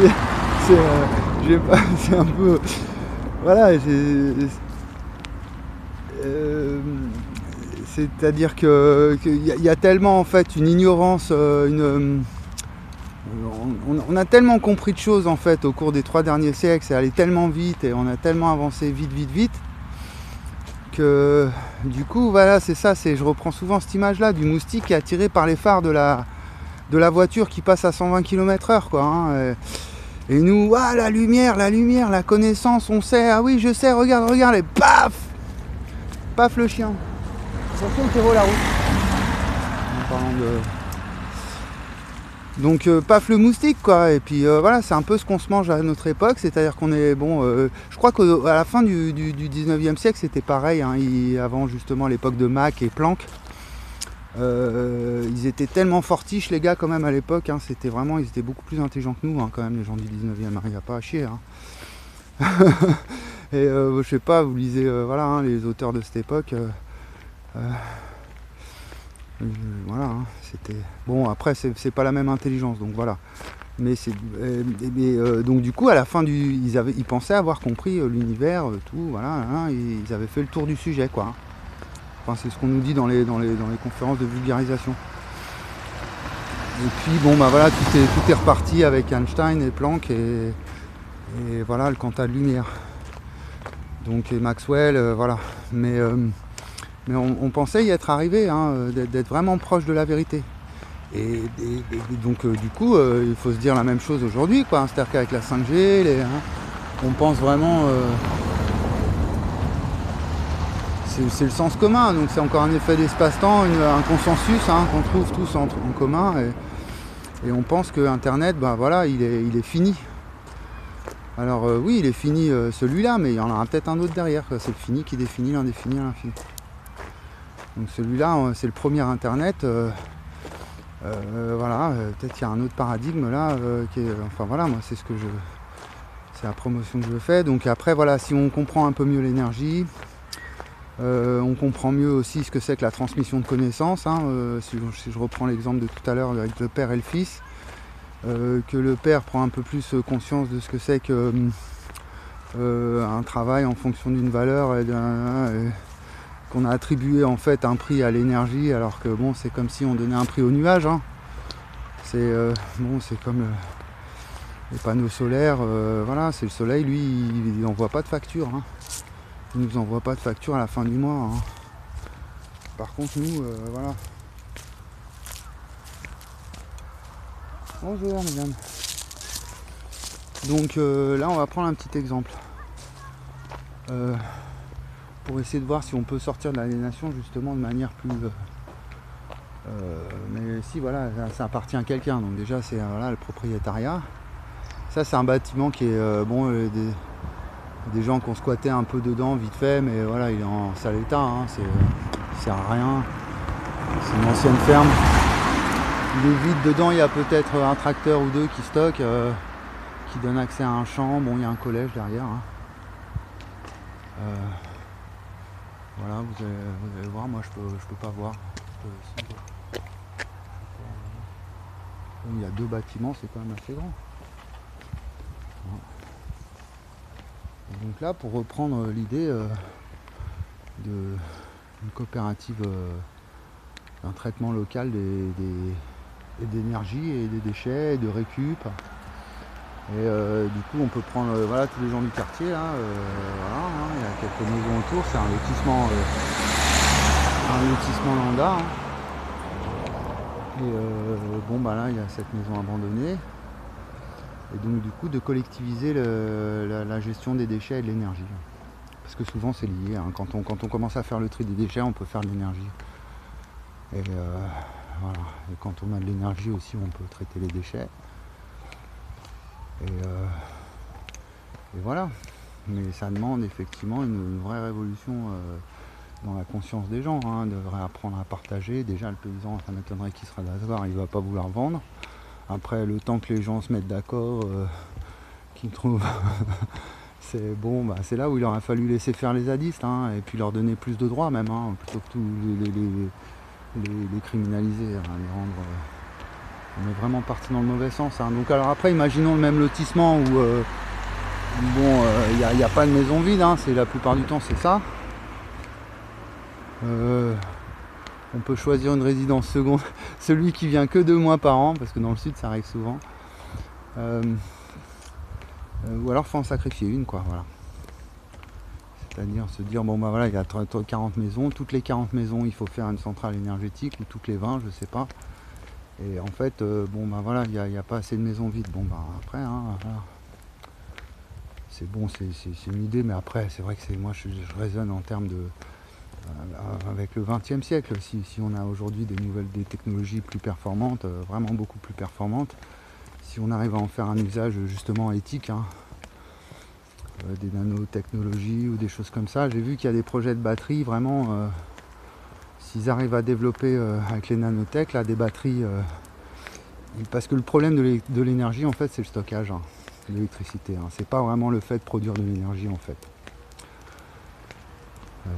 euh, c'est un peu voilà. euh, C'est-à-dire que qu'il y, a- il y a tellement en fait une ignorance, euh, une, euh, on, on a tellement compris de choses en fait au cours des trois derniers siècles, c'est allé tellement vite et on a tellement avancé vite, vite, vite du coup voilà c'est ça, c'est je reprends souvent cette image-là du moustique attiré par les phares de la de la voiture qui passe à 120 km/h quoi. hein, et- nous, ah la lumière, la lumière, la connaissance, on sait, ah oui je sais, regarde, regarde, et paf Paf le chien. La. Donc euh, paf le moustique quoi. Et puis euh, voilà, c'est un peu ce qu'on se mange à notre époque, c'est-à-dire qu'on est bon. euh, je crois qu'à la fin du, du, du 19e siècle c'était pareil, hein, avant justement l'époque de Mac et Planck. euh, ils étaient tellement fortiches les gars quand même à l'époque, hein, c'était vraiment, ils étaient beaucoup plus intelligents que nous hein, quand même les gens du 19e, hein, il n'y a pas à chier. Et je sais pas, vous lisez les auteurs de cette époque. Euh, voilà, hein, c'était. Bon, après, c'est pas la même intelligence, donc voilà. Mais c'est. euh, euh, donc, du coup, à la fin du. Ils, avaient, ils pensaient avoir compris l'univers, tout, voilà, ils avaient fait le tour du sujet, quoi. hein. Enfin, c'est ce qu'on nous dit dans les, conférences de vulgarisation. Et puis, bon, bah voilà, tout est, tout est reparti avec Einstein et Planck et, voilà, le quanta de lumière. Donc, Maxwell, voilà. Mais. Mais on, pensait y être arrivé, hein, euh, d'être vraiment proche de la vérité. Et, donc euh, du coup, euh, il faut se dire la même chose aujourd'hui, quoi. C'est-à-dire qu'avec la 5G, les, hein, on pense vraiment. c'est le sens commun, donc c'est encore un effet d'espace-temps, un consensus hein, qu'on trouve tous en, commun. Et, on pense que Internet, bah voilà, il est, fini. Alors oui, il est fini celui-là, mais il y en aura peut-être un autre derrière. C'est le fini qui définit l'indéfini à l'infini. Donc celui-là, euh, c'est le premier Internet. euh, euh, voilà, peut-être qu'il y a un autre paradigme là. enfin voilà, moi c'est ce que je. C'est la promotion que je fais. Donc après, voilà, si on comprend un peu mieux l'énergie, on comprend mieux aussi ce que c'est que la transmission de connaissances. hein, si, je, reprends l'exemple de tout à l'heure avec le père et le fils, que le père prend un peu plus conscience de ce que c'est que un travail en fonction d'une valeur et d'un- qu'on a attribué en fait un prix à l'énergie alors que bon c'est comme si on donnait un prix au nuage. hein. C'est euh, bon c'est comme le- les panneaux solaires, euh, voilà, c'est le soleil, lui il n'envoie pas de facture. hein. Il nous envoie pas de facture à la fin du mois. hein. Par contre nous, euh, voilà. Bonjour mesdames. Donc euh, là on va prendre un petit exemple. Essayer de voir si on peut sortir de l'aliénation justement de manière plus. euh, euh, mais si voilà, ça, appartient à quelqu'un, donc déjà c'est euh, voilà, le propriétariat. Ça c'est un bâtiment qui est bon des, des gens qui ont squatté un peu dedans vite fait, mais voilà il est en sale état, hein, c'est, sert à rien. C'est une ancienne ferme. Il est vide dedans, il y a peut-être un tracteur ou deux qui stocke, qui donne accès à un champ, bon il y a un collège derrière. hein. Euh, voilà, vous allez, voir, moi je peux, je peux pas voir. Euh, Il y a deux bâtiments, c'est quand même assez grand. Donc là, pour reprendre l'idée euh, de une coopérative euh, d'un traitement local des, des- d'énergie et des déchets et de récup. Et euh, du coup, on peut prendre euh, tous les gens du quartier. Euh, hein, il y a quelques maisons autour. C'est un lotissement, un lotissement lambda. hein. Et bon, bah là, il y a cette maison abandonnée. Et donc, du coup, de collectiviser le- la, gestion des déchets et de l'énergie. Parce que souvent, c'est lié. hein. Quand, on, commence à faire le tri des déchets, on peut faire de l'énergie. Et quand on a de l'énergie aussi, on peut traiter les déchets. Et, euh, et voilà. Mais ça demande effectivement une, vraie révolution euh, dans la conscience des gens. Hein, de réapprendre à partager. Déjà, le paysan, ça m'étonnerait qu'il sera d'accord, il ne va pas vouloir vendre. Après, le temps que les gens se mettent d'accord, euh, qu'ils trouvent. c'est bon, bah, c'est là où il aurait fallu laisser faire les zadistes hein, et puis leur donner plus de droits même, hein, plutôt que les- les criminaliser, hein, les rendre. Euh, on est vraiment parti dans le mauvais sens. hein. Donc alors après, imaginons le même lotissement où euh, bon, il n'y a, pas de maison vide, hein, c'est la plupart du temps c'est ça. Euh, on peut choisir une résidence seconde, celui qui vient que deux mois par an, parce que dans le sud ça arrive souvent. Euh, euh, ou alors faut en sacrifier une quoi, voilà. C'est-à-dire se dire bon bah voilà il y a 40 maisons, toutes les 40 maisons il faut faire une centrale énergétique ou toutes les 20 je sais pas. Et en fait euh, bon bah voilà il n'y a, pas assez de maisons vides. Bon bah après hein, c'est bon c'est une idée mais après c'est vrai que c'est moi je, raisonne en termes de euh, avec le 20e siècle, si, on a aujourd'hui des nouvelles des technologies plus performantes, vraiment beaucoup plus performantes, si on arrive à en faire un usage justement éthique, hein, euh, des nanotechnologies ou des choses comme ça. J'ai vu qu'il y a des projets de batteries vraiment, euh, s'ils arrivent à développer euh, avec les nanotech des batteries, parce que le problème de l'énergie en fait c'est le stockage, hein, l'électricité. Hein. C'est pas vraiment le fait de produire de l'énergie en fait.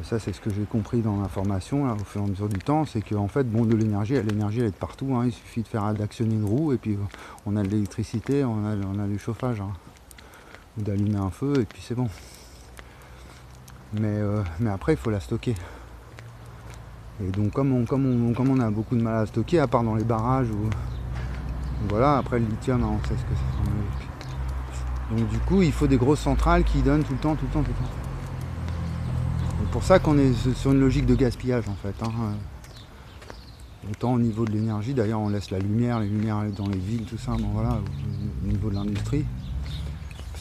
ça c'est ce que j'ai compris dans l'information au fur et à mesure du temps, c'est qu'en fait bon de l'énergie, l'énergie elle est partout, il suffit de faire d'actionner une roue et puis on a de l'électricité, on a, du chauffage ou d'allumer un feu et puis c'est bon. Euh, mais après il faut la stocker. Et donc comme on, a beaucoup de mal à stocker, à part dans les barrages ou. Voilà, après le lithium, on sait ce que c'est. Donc du coup il faut des grosses centrales qui donnent tout le temps, tout le temps, tout le temps. C'est pour ça qu'on est sur une logique de gaspillage en fait. Hein. Autant au niveau de l'énergie, d'ailleurs on laisse la lumière, les lumières dans les villes, tout ça, bon voilà, au niveau de l'industrie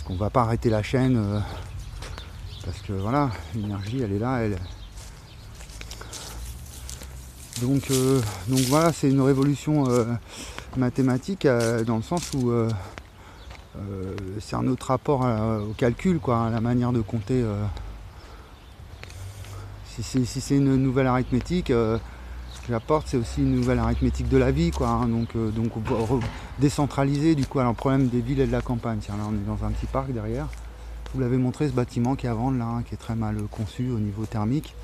qu'on va pas arrêter la chaîne euh, parce que voilà, l'énergie elle est là, elle. Donc, euh, donc voilà, c'est une révolution euh, mathématique dans le sens où c'est un autre rapport au calcul, quoi, à la manière de compter. si c'est une nouvelle arithmétique, que j'apporte, c'est aussi une nouvelle arithmétique de la vie, quoi. Hein. donc, euh, donc décentraliser du coup. Alors le problème des villes et de la campagne. Tiens, là on est dans un petit parc derrière. Vous l'avez montré ce bâtiment qui est à vendre là, hein, qui est très mal conçu au niveau thermique,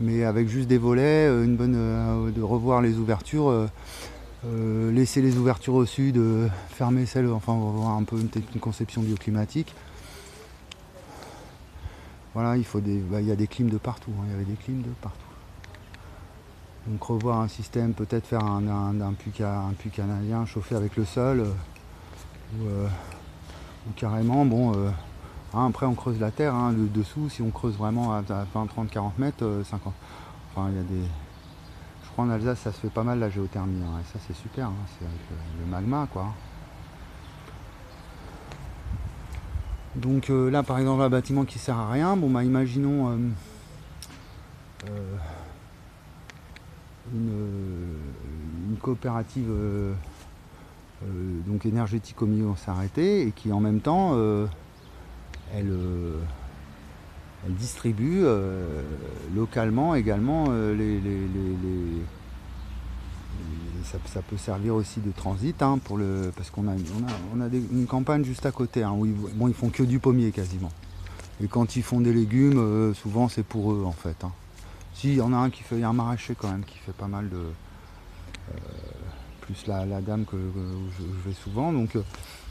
mais avec juste des volets, euh, une bonne euh, de revoir les ouvertures. laisser les ouvertures au sud, fermer celles, enfin on va voir un peu une, conception bioclimatique. Voilà, il faut des. Bah, y a des clims de partout, hein. il y avait des clims de partout. Donc revoir un système, peut-être faire un, un, puits, canadien chauffé avec le sol, euh, euh, ou, carrément, bon, euh, hein, après on creuse la terre, hein, le dessous, si on creuse vraiment à, 20, 30, 40 mètres, 50. Enfin, il y a des. Je crois en Alsace, ça se fait pas mal la géothermie, hein, et ça c'est super, c'est avec le, magma, quoi. Donc là, par exemple, un bâtiment qui sert à rien, bon, bah, imaginons une, coopérative euh, euh, donc énergétique au milieu arrêté et qui en même temps euh, elle, elle, distribue localement également les, ça, peut servir aussi de transit hein, pour le parce qu'on a, on a, une campagne juste à côté hein, où ils, bon, ils font que du pommier quasiment et quand ils font des légumes souvent c'est pour eux en fait hein. Si, il y en a un qui fait, y a un maraîcher quand même qui fait pas mal de. Euh, plus la, dame que, je, vais souvent. Donc euh,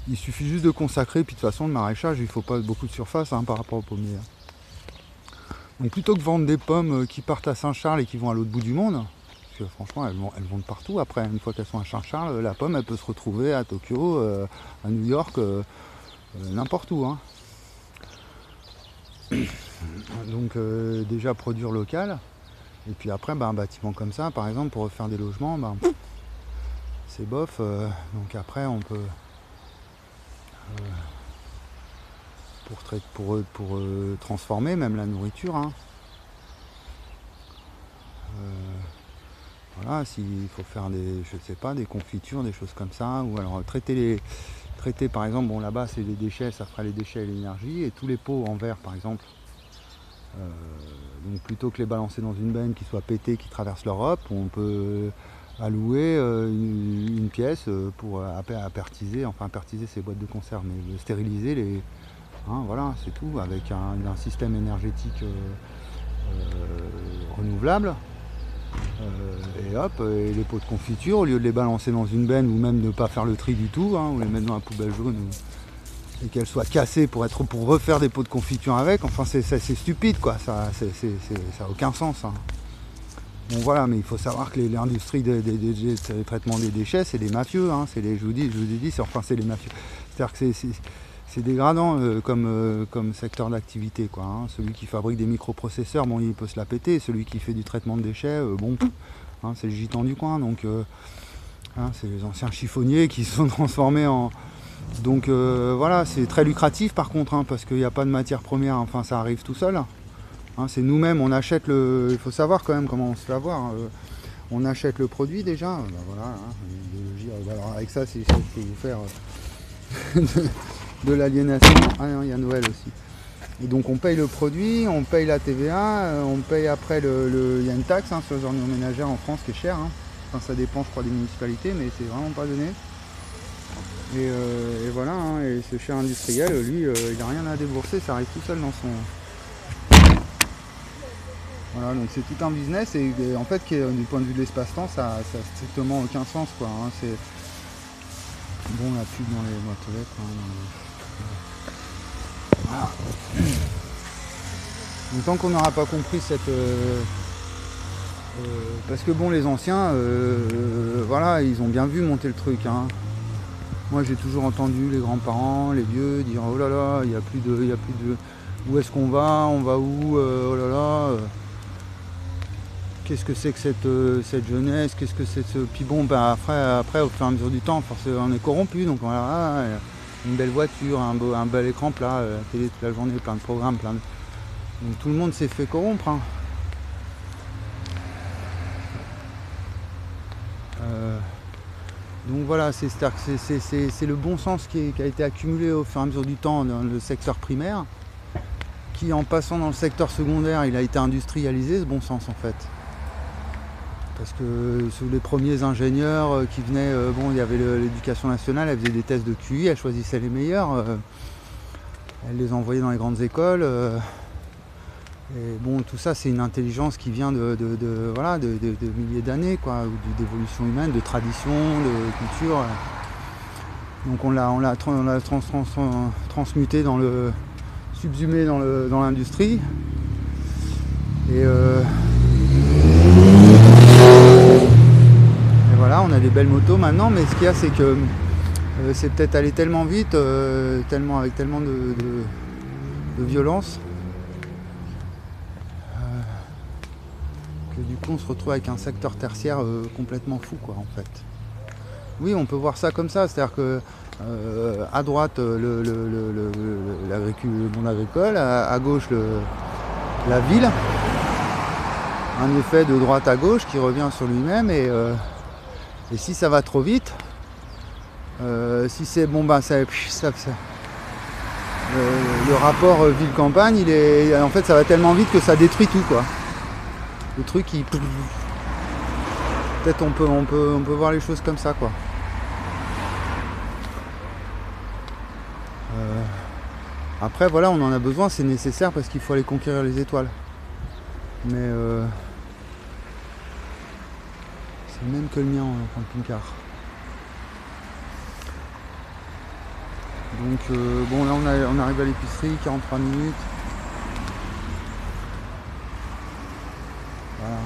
il suffit juste de consacrer, puis de toute façon le maraîchage, il ne faut pas beaucoup de surface hein, par rapport aux pommiers. Hein. Donc plutôt que vendre des pommes euh, qui partent à Saint-Charles et qui vont à l'autre bout du monde, parce que franchement elles vont, elles de partout après, une fois qu'elles sont à Saint-Charles, la pomme elle peut se retrouver à Tokyo, à New York, n'importe où. Hein. Donc déjà produire local, et puis après, bah, un bâtiment comme ça, par exemple, pour refaire des logements, bah, c'est bof. Euh, donc après, on peut. Euh, pour, pour, pour euh, transformer même la nourriture. Hein. voilà, s'il faut faire des, je sais pas, des confitures, des choses comme ça, ou alors traiter les, traiter par exemple, bon là-bas c'est les déchets, ça fera les déchets et l'énergie, et tous les pots en verre par exemple, euh, donc plutôt que les balancer dans une benne qui soit pétée, qui traverse l'Europe, on peut allouer euh, une, pièce euh, pour apertiser, enfin apertiser ces boîtes de conserve, mais stériliser les. Hein, voilà, c'est tout, avec un, système énergétique renouvelable. et hop, et les pots de confiture, au lieu de les balancer dans une benne ou même ne pas faire le tri du tout, hein, ou les mettre dans la poubelle jaune et qu'elle soit cassée pour être pour refaire des pots de confiture avec, enfin c'est stupide quoi, ça n'a aucun sens. Hein. Bon voilà, mais il faut savoir que l'industrie des, des- des- des- des traitements des déchets, c'est des mafieux, hein, c'est les, je vous dis, je vous enfin c'est les mafieux. C'est-à-dire que c'est- dégradant euh, comme, euh, comme secteur d'activité. quoi. hein. Celui qui fabrique des microprocesseurs, bon, il peut se la péter. Celui qui fait du traitement de déchets, euh, bon, hein, c'est le gitan du coin. Donc, c'est les anciens chiffonniers qui se sont transformés en. Donc voilà, c'est très lucratif par contre, parce qu'il n'y a pas de matière première, enfin ça arrive tout seul. Hein, c'est nous-mêmes, on achète le. Il faut savoir quand même comment on se fait avoir. euh, on achète le produit déjà. Ben voilà, hein, euh, alors avec ça, c'est je peux vous faire euh, de, l'aliénation. Ah non, il y a Noël aussi. Et donc on paye le produit, on paye la TVA, on paye après le. Il y a une taxe hein, sur les ordures ménagères en France qui est chère. Enfin, ça dépend, je crois, des municipalités, mais c'est vraiment pas donné. Et, voilà, et ce cher industriel, lui, il n'a rien à débourser, ça arrive tout seul dans son. Voilà, donc c'est tout un business et, en fait, du point de vue de l'espace-temps, ça n'a strictement aucun sens. Quoi, hein, c'est... Bon, la pub dans les boîtes aux lettres. hein, Voilà. Donc, tant qu'on n'aura pas compris cette. euh, euh, parce que bon, les anciens, euh, voilà, ils ont bien vu monter le truc. hein. Moi, j'ai toujours entendu les grands-parents, les vieux dire oh là là, il n'y a plus de, y a plus de, où est-ce qu'on va, on va où, oh là là. Qu'est-ce que c'est que cette, euh, cette jeunesse Qu'est-ce que c'est ce. Puis bon, ben après, après, au fur et à mesure du temps, forcément, on est corrompu. Donc voilà, ah, une belle voiture, un, beau, un bel écran plat, euh, la télé toute la journée, plein de programmes, plein de. Donc tout le monde s'est fait corrompre. hein. Euh, donc voilà, c'est le bon sens qui a été accumulé au fur et à mesure du temps dans le secteur primaire, qui en passant dans le secteur secondaire, il a été industrialisé, ce bon sens en fait. Parce que sous les premiers ingénieurs euh, qui venaient, euh, bon, il y avait l'éducation nationale, elle faisait des tests de QI, elle choisissait les meilleurs, euh, elle les envoyait dans les grandes écoles. euh, et bon, tout ça, c'est une intelligence qui vient de, voilà, de, milliers d'années, quoi, d'évolution humaine, de tradition, de culture. Donc on l'a, on l'a, transmuté dans le, subsumé dans le, dans l'industrie. Et, euh, voilà, on a des belles motos maintenant, mais ce qu'il y a, c'est que euh, c'est peut-être allé tellement vite, euh, tellement avec tellement de, violence. que du coup on se retrouve avec un secteur tertiaire euh, complètement fou quoi en fait. Oui on peut voir ça comme ça, c'est-à-dire que euh, à droite euh, le, monde agricole, à, gauche la ville, un effet de droite à gauche qui revient sur lui-même et, euh, et si ça va trop vite, euh, si c'est bon bah ça, ça- le, rapport euh, ville-campagne il est en fait ça va tellement vite que ça détruit tout quoi. Le truc il peut-être on peut on peut on peut voir les choses comme ça quoi. Euh, après voilà on en a besoin c'est nécessaire parce qu'il faut aller conquérir les étoiles. Mais euh, même que le mien en camping-car donc euh, bon là on, arrive à l'épicerie 43 minutes Voilà.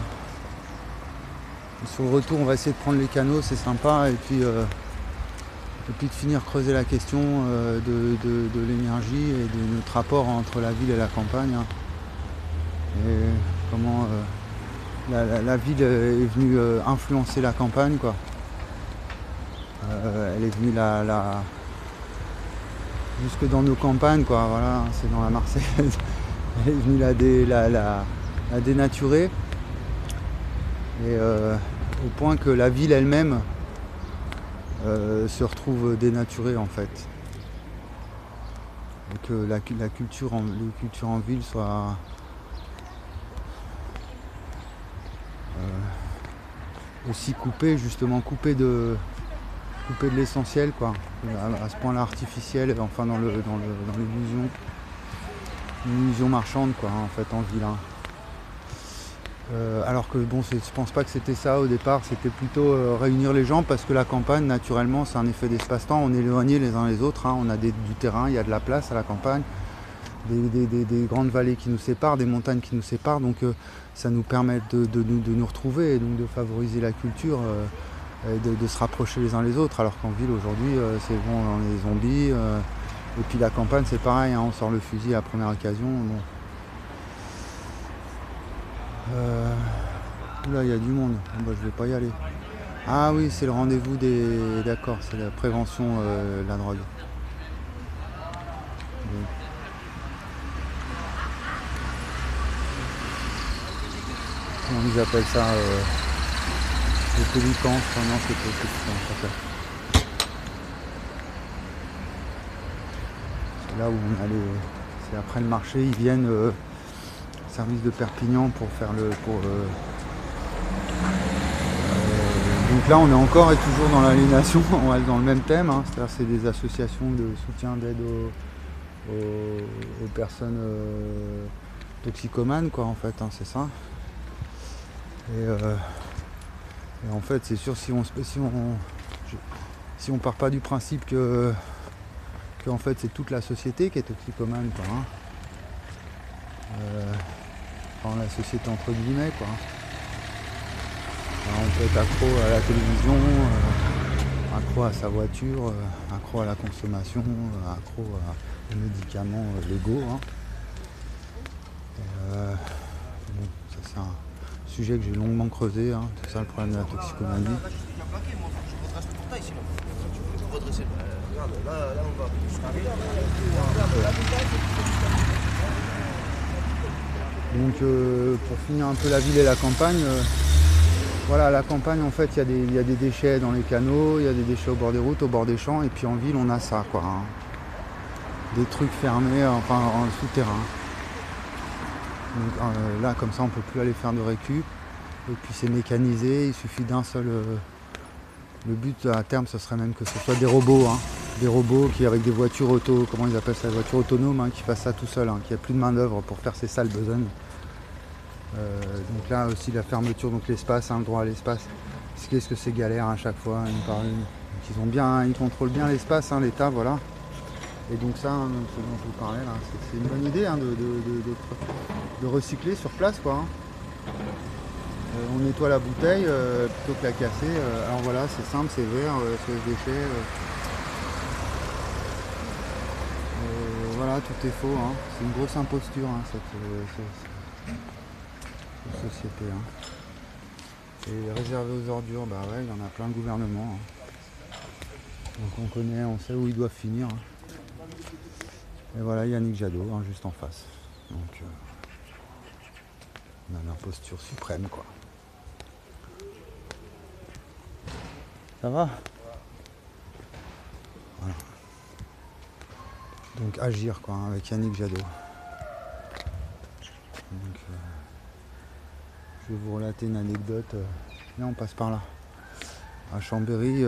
Sur le retour, on va essayer de prendre les canaux, c'est sympa. Et puis, euh, et de finir creuser la question euh, de, l'énergie et de notre rapport entre la ville et la campagne. hein. Et comment euh, la, ville est venue euh, influencer la campagne. Quoi. Euh, elle est venue la, la- jusque dans nos campagnes, quoi. Voilà, c'est dans la Marseillaise. Elle est venue la, dé- la- la- la dénaturer. Et euh, au point que la ville elle-même euh, se retrouve dénaturée en fait. Et que la, cu- la culture, en, ville soient aussi coupées, justement coupées de, l'essentiel quoi. À, ce point-là artificiel, enfin dans le dans le- dans l'illusion. Marchande quoi en fait en ville. hein. Euh, alors que bon, je pense pas que c'était ça au départ, c'était plutôt euh, réunir les gens parce que la campagne, naturellement, c'est un effet d'espace-temps. On est éloignés les uns les autres, hein. on a du terrain, il y a de la place à la campagne. des, grandes vallées qui nous séparent, des montagnes qui nous séparent. Donc ça nous permet de, nous retrouver et donc de favoriser la culture et de, se rapprocher les uns les autres. Alors qu'en ville aujourd'hui, c'est bon, on est zombies. et puis la campagne, c'est pareil, hein, on sort le fusil à la première occasion. là, il y a du monde. Bon, bah, je vais pas y aller. Ah oui, c'est le rendez-vous des. D'accord, c'est la prévention de la drogue. Comment ils appellent ça euh, Le pélican, non c'est pas C'est là où on allait, c'est après le marché, ils viennent euh, service de Perpignan pour faire le. Pour, euh, donc là on est encore et toujours dans l'aliénation, on reste dans le même thème, hein. c'est-à-dire c'est des associations de soutien d'aide aux, personnes toxicomanes quoi en fait, hein, c'est ça. Euh, et, en fait, c'est sûr, si on, si on, si on part pas du principe que, que en fait, c'est toute la société qui est toxicomane, quoi, hein. euh, la société entre guillemets, quoi. On peut être accro à la télévision, euh, accro à sa voiture, accro à la consommation, accro aux médicaments légaux. Hein. ça c'est un sujet que j'ai longuement creusé, hein. c'est ça le problème de la toxicomanie. Donc euh, pour finir un peu la ville et la campagne, euh, voilà la campagne en fait il y, a des déchets dans les canaux, il y a des déchets au bord des routes, au bord des champs, et puis en ville on a ça quoi. Hein. Des trucs fermés, enfin en souterrain. Euh, là, comme ça, on peut plus aller faire de récup. Et puis c'est mécanisé, il suffit d'un seul. Euh, le but à terme, ce serait même que ce soit des robots, hein. des robots qui avec des voitures auto, comment ils appellent ça, des voitures autonomes, hein, qui fassent ça tout seul, hein, qui a plus de main d'œuvre pour faire ces sales besognes. Euh, donc là aussi la fermeture, donc l'espace, le droit à l'espace. Qu'est-ce que c'est galère à chaque fois, une par une. ils ont bien, ils contrôlent bien l'espace, l'État, voilà. Et donc ça, hein, ce dont je vous parlais là, c'est une bonne idée hein, de, recycler sur place quoi. Hein. Euh, on nettoie la bouteille euh, plutôt que la casser. Euh, alors voilà, c'est simple, c'est vert, c'est déchet. voilà, tout est faux. C'est une grosse imposture cette, société. Et réservé aux ordures, bah ouais, il y en a plein de gouvernements. Donc on connaît, on sait où ils doivent finir. Et voilà Yannick Jadot, hein, juste en face. Donc euh, on a l'imposture suprême quoi. Ça va? Voilà. Donc agir quoi hein, avec Yannick Jadot. Donc, euh, je vais vous relater une anecdote. Là euh, on passe par là. À Chambéry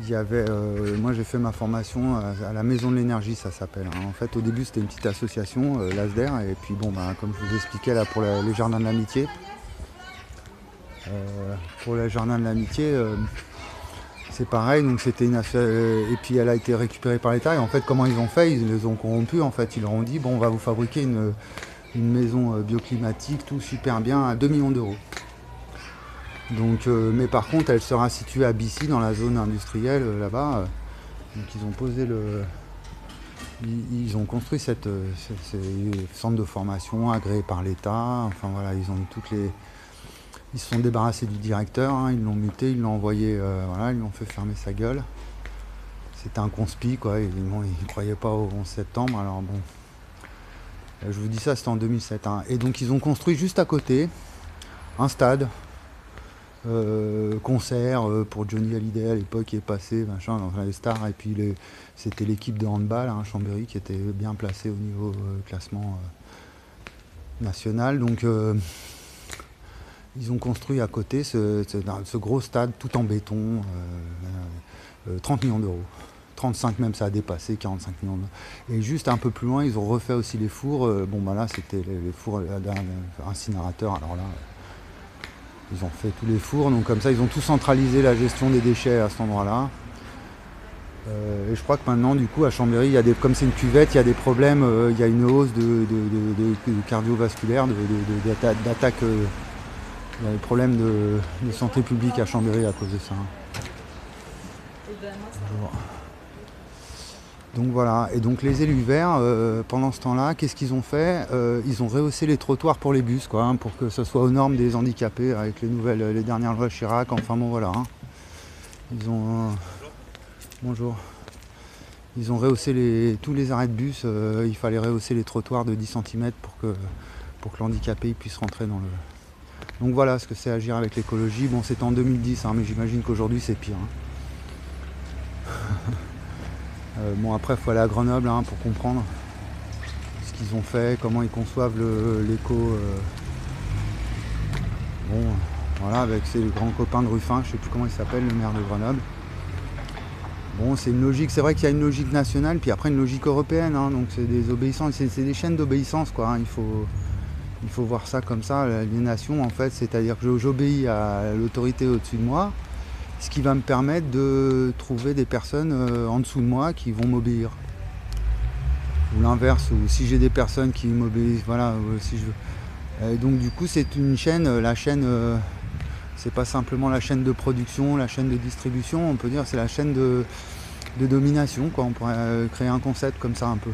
il y avait, euh, moi j'ai fait ma formation à, la Maison de l'énergie, ça s'appelle. Hein. En fait, au début c'était une petite association, euh, l'ASDER, et puis bon, bah, comme je vous expliquais là pour les jardins de l'amitié, euh, pour les jardins de l'amitié, c'est pareil. Donc c'était une et puis elle a été récupérée par l'État. Et en fait, comment ils ont fait? Ils les ont corrompus. En fait, ils leur ont dit bon, on va vous fabriquer une, une maison bioclimatique, tout super bien, à 2 millions d'euros. Donc, euh, mais par contre, elle sera située à Bissy, dans la zone industrielle euh, là-bas. Donc, ils ont posé le. Ils, ont construit cette, euh, centre de formation agréé par l'État. Enfin voilà, ils ont toutes les. Ils se sont débarrassés du directeur, hein. ils l'ont muté, ils l'ont envoyé, voilà, ils l'ont fait fermer sa gueule. C'était un conspi, quoi. Ils ne croyaient pas au 11 septembre, alors bon. Je vous dis ça, c'était en 2007. Hein. Et donc ils ont construit juste à côté un stade euh, concert euh, pour Johnny Hallyday à l'époque qui est passé, machin, les stars, et puis c'était l'équipe de handball, hein, Chambéry, qui était bien placée au niveau euh, classement national. Donc ils ont construit à côté ce, gros stade tout en béton, 30 millions d'euros. 35 même ça a dépassé, 45 millions d'euros. Et juste un peu plus loin, ils ont refait aussi les fours. bon bah là c'était les, fours d'un incinérateur, alors là ils ont fait tous les fours, donc comme ça ils ont tout centralisé la gestion des déchets à cet endroit-là. Euh, et je crois que maintenant, du coup, à Chambéry, il y a des, comme c'est une cuvette, il y a des problèmes, euh, il y a une hausse de, de, de- de- de cardiovasculaire, d'attaque. euh, il y a des problèmes de, de santé publique à Chambéry à cause de ça. hein. Bonjour. Donc voilà, et donc les élus verts, euh, pendant ce temps-là, qu'est-ce qu'ils ont fait Euh, Ils ont rehaussé les trottoirs pour les bus, quoi, hein, pour que ce soit aux normes des handicapés avec les nouvelles, les dernières lois Chirac. Enfin bon, voilà. hein. Ils ont. euh, bonjour. Ils ont rehaussé les, tous les arrêts de bus. il fallait rehausser les trottoirs de 10 cm pour que, pour que l'handicapé puisse rentrer dans le. Donc voilà ce que c'est agir avec l'écologie. Bon, c'était en 2010, hein, mais j'imagine qu'aujourd'hui c'est pire. Euh, bon, après, il faut aller à Grenoble hein, pour comprendre ce qu'ils ont fait, comment ils conçoivent l'éco. euh. Bon, voilà, avec ses grands copains de Ruffin, je sais plus comment il s'appelle, le maire de Grenoble. Bon, c'est une logique, c'est vrai qu'il y a une logique nationale, puis après une logique européenne, hein, donc c'est des obéissances, c'est des chaînes d'obéissance, quoi. hein, il, faut, il faut voir ça comme ça, l'aliénation, en fait, c'est-à-dire que j'obéis à l'autorité au-dessus de moi, ce qui va me permettre de trouver des personnes euh, en dessous de moi qui vont m'obéir. Ou l'inverse, ou si j'ai des personnes qui m'obéissent, voilà, euh, si je veux. Et donc du coup c'est une chaîne, euh, la chaîne, euh, c'est pas simplement la chaîne de production, la chaîne de distribution, on peut dire c'est la chaîne de, domination, quoi. On pourrait euh, créer un concept comme ça un peu.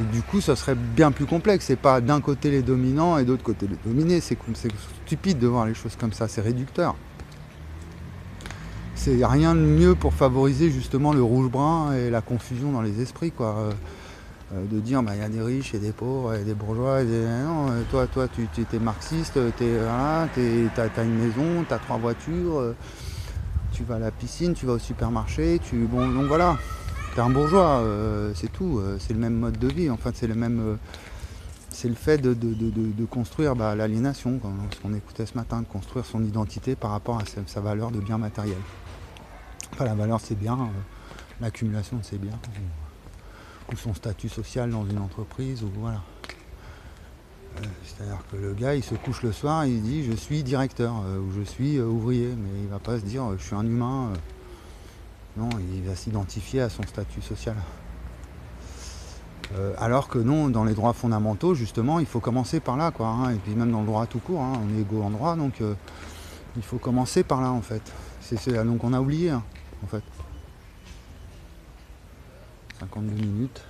Et du coup, ça serait bien plus complexe. C'est pas d'un côté les dominants et d'autre côté les dominés. C'est stupide de voir les choses comme ça. C'est réducteur. C'est rien de mieux pour favoriser justement le rouge-brun et la confusion dans les esprits, quoi. Euh, euh, de dire, bah, il y a des riches et des pauvres et des bourgeois. Des... Non, euh, toi, toi, tu tu- t'es marxiste, t'as, t'as une maison, t'as trois voitures, tu vas à la piscine, tu vas au supermarché, tu... Bon, donc voilà. T'es un bourgeois, c'est tout. c'est le même mode de vie. C'est le même. c'est le fait de, construire bah, l'aliénation, ce qu'on écoutait ce matin, de construire son identité par rapport à sa valeur de bien matériel. Enfin, la valeur, c'est bien, euh, l'accumulation, c'est bien, ou, ou son statut social dans une entreprise, ou voilà. Euh, C'est-à-dire que le gars, il se couche le soir, il dit je suis directeur, euh, ou je suis ouvrier, mais il va pas se dire je suis un humain. non, il va s'identifier à son statut social. Alors que non, dans les droits fondamentaux, justement, il faut commencer par là, quoi. hein, et puis même dans le droit tout court, hein, on est égaux en droit, donc il faut commencer par là, en fait. C'est, c'est- donc on a oublié, hein, en fait. 52 minutes.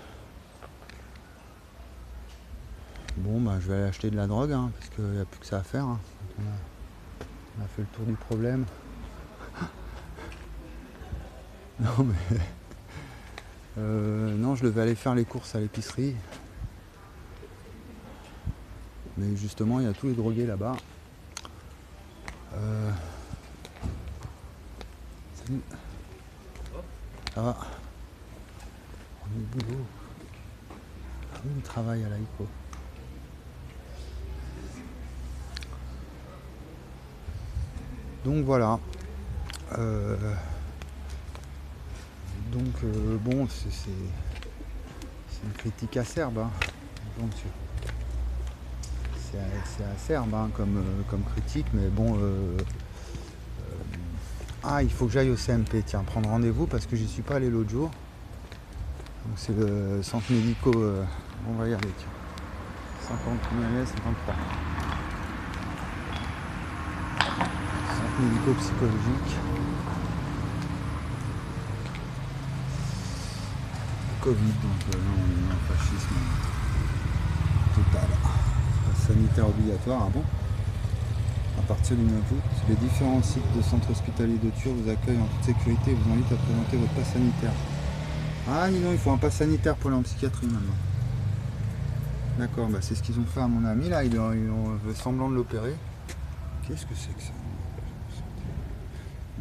Bon, bah, je vais aller acheter de la drogue, hein, parce qu'il n'y a plus que ça à faire. hein. On, a, fait le tour du problème. non, mais. Euh, non, je devais aller faire les courses à l'épicerie. Mais justement, il y a tous les drogués là-bas. Euh. Ça On est au boulot. Il travaille à la ICO. Donc voilà. Euh, donc euh, bon, c'est une critique acerbe. hein. C'est- acerbe hein, comme, euh, comme critique, mais bon. Ah, il faut que j'aille au CMP, tiens, prendre rendez-vous parce que j'y suis pas allé l'autre jour. C'est le centre médico. euh, on va y aller, tiens. 50 combien il est 53. Centre médico-psychologique. Covid, donc là, on est fascisme total. Sanitaire obligatoire, ah bon? À partir du 9 août, les différents sites de centres hospitaliers de Tours vous accueillent en toute sécurité et vous invitent à présenter votre passe sanitaire. Ah dis donc, il faut un pass sanitaire pour aller en psychiatrie maintenant. D'accord, bah c'est ce qu'ils ont fait à mon ami là, ils ont, fait semblant de l'opérer. Qu'est-ce que c'est que ça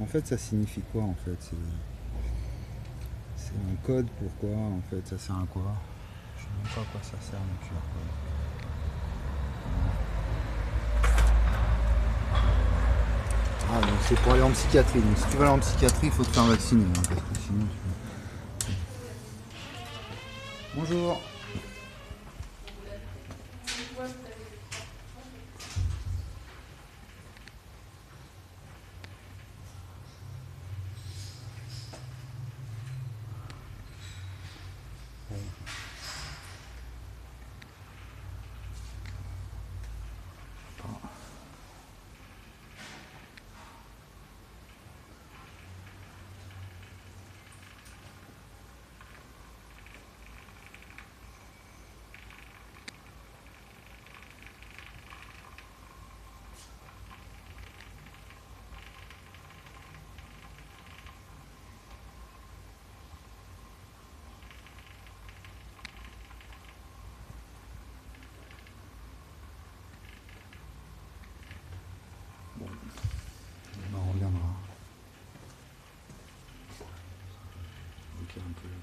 En fait, ça signifie quoi en fait? C'est un code pourquoi en fait? Ça sert à quoi? Je sais même pas à quoi ça sert le QR code. Ah donc c'est pour aller en psychiatrie. Donc si tu veux aller en psychiatrie, il faut te faire vacciner. hein, Bonjour.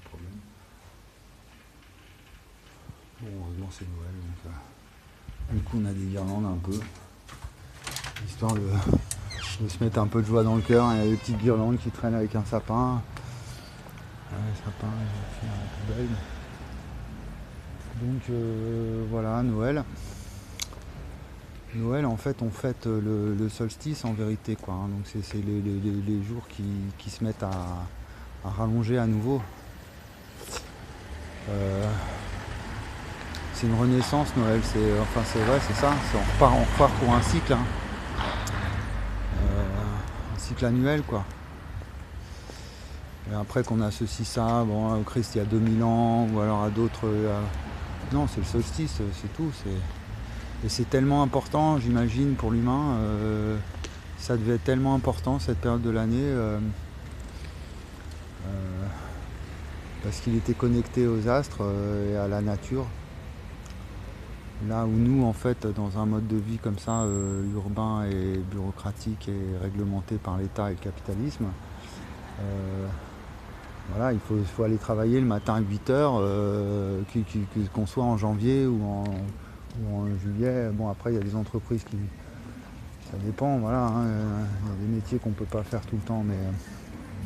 Problème. Bon, heureusement c'est Noël, donc euh, du coup on a des guirlandes un peu, histoire de, se mettre un peu de joie dans le cœur. Il y a des petites guirlandes qui traînent avec un sapin. Sapin. Donc euh, voilà, Noël. Noël, en fait, on fête le, le solstice en vérité, quoi. hein. Donc c'est les- les jours qui, qui se mettent à, à rallonger à nouveau. Euh, c'est une renaissance, Noël. C'est enfin c'est vrai, c'est ça. On repart, pour un cycle, hein. Euh, un cycle annuel, quoi. Et après qu'on a ceci, ça, bon, au Christ il y a 2000 ans, ou alors à d'autres. non, c'est le solstice, c'est tout. Et c'est tellement important, j'imagine, pour l'humain. euh, ça devait être tellement important cette période de l'année. euh, euh, parce qu'il était connecté aux astres euh, et à la nature. Là où nous, en fait, dans un mode de vie comme ça, euh, urbain et bureaucratique et réglementé par l'État et le capitalisme, euh, voilà, il faut, aller travailler le matin à 8 heures, qu'on soit en janvier ou en, juillet. Bon, après, il y a des entreprises qui. Ça dépend, voilà. hein, il y a des métiers qu'on ne peut pas faire tout le temps, mais,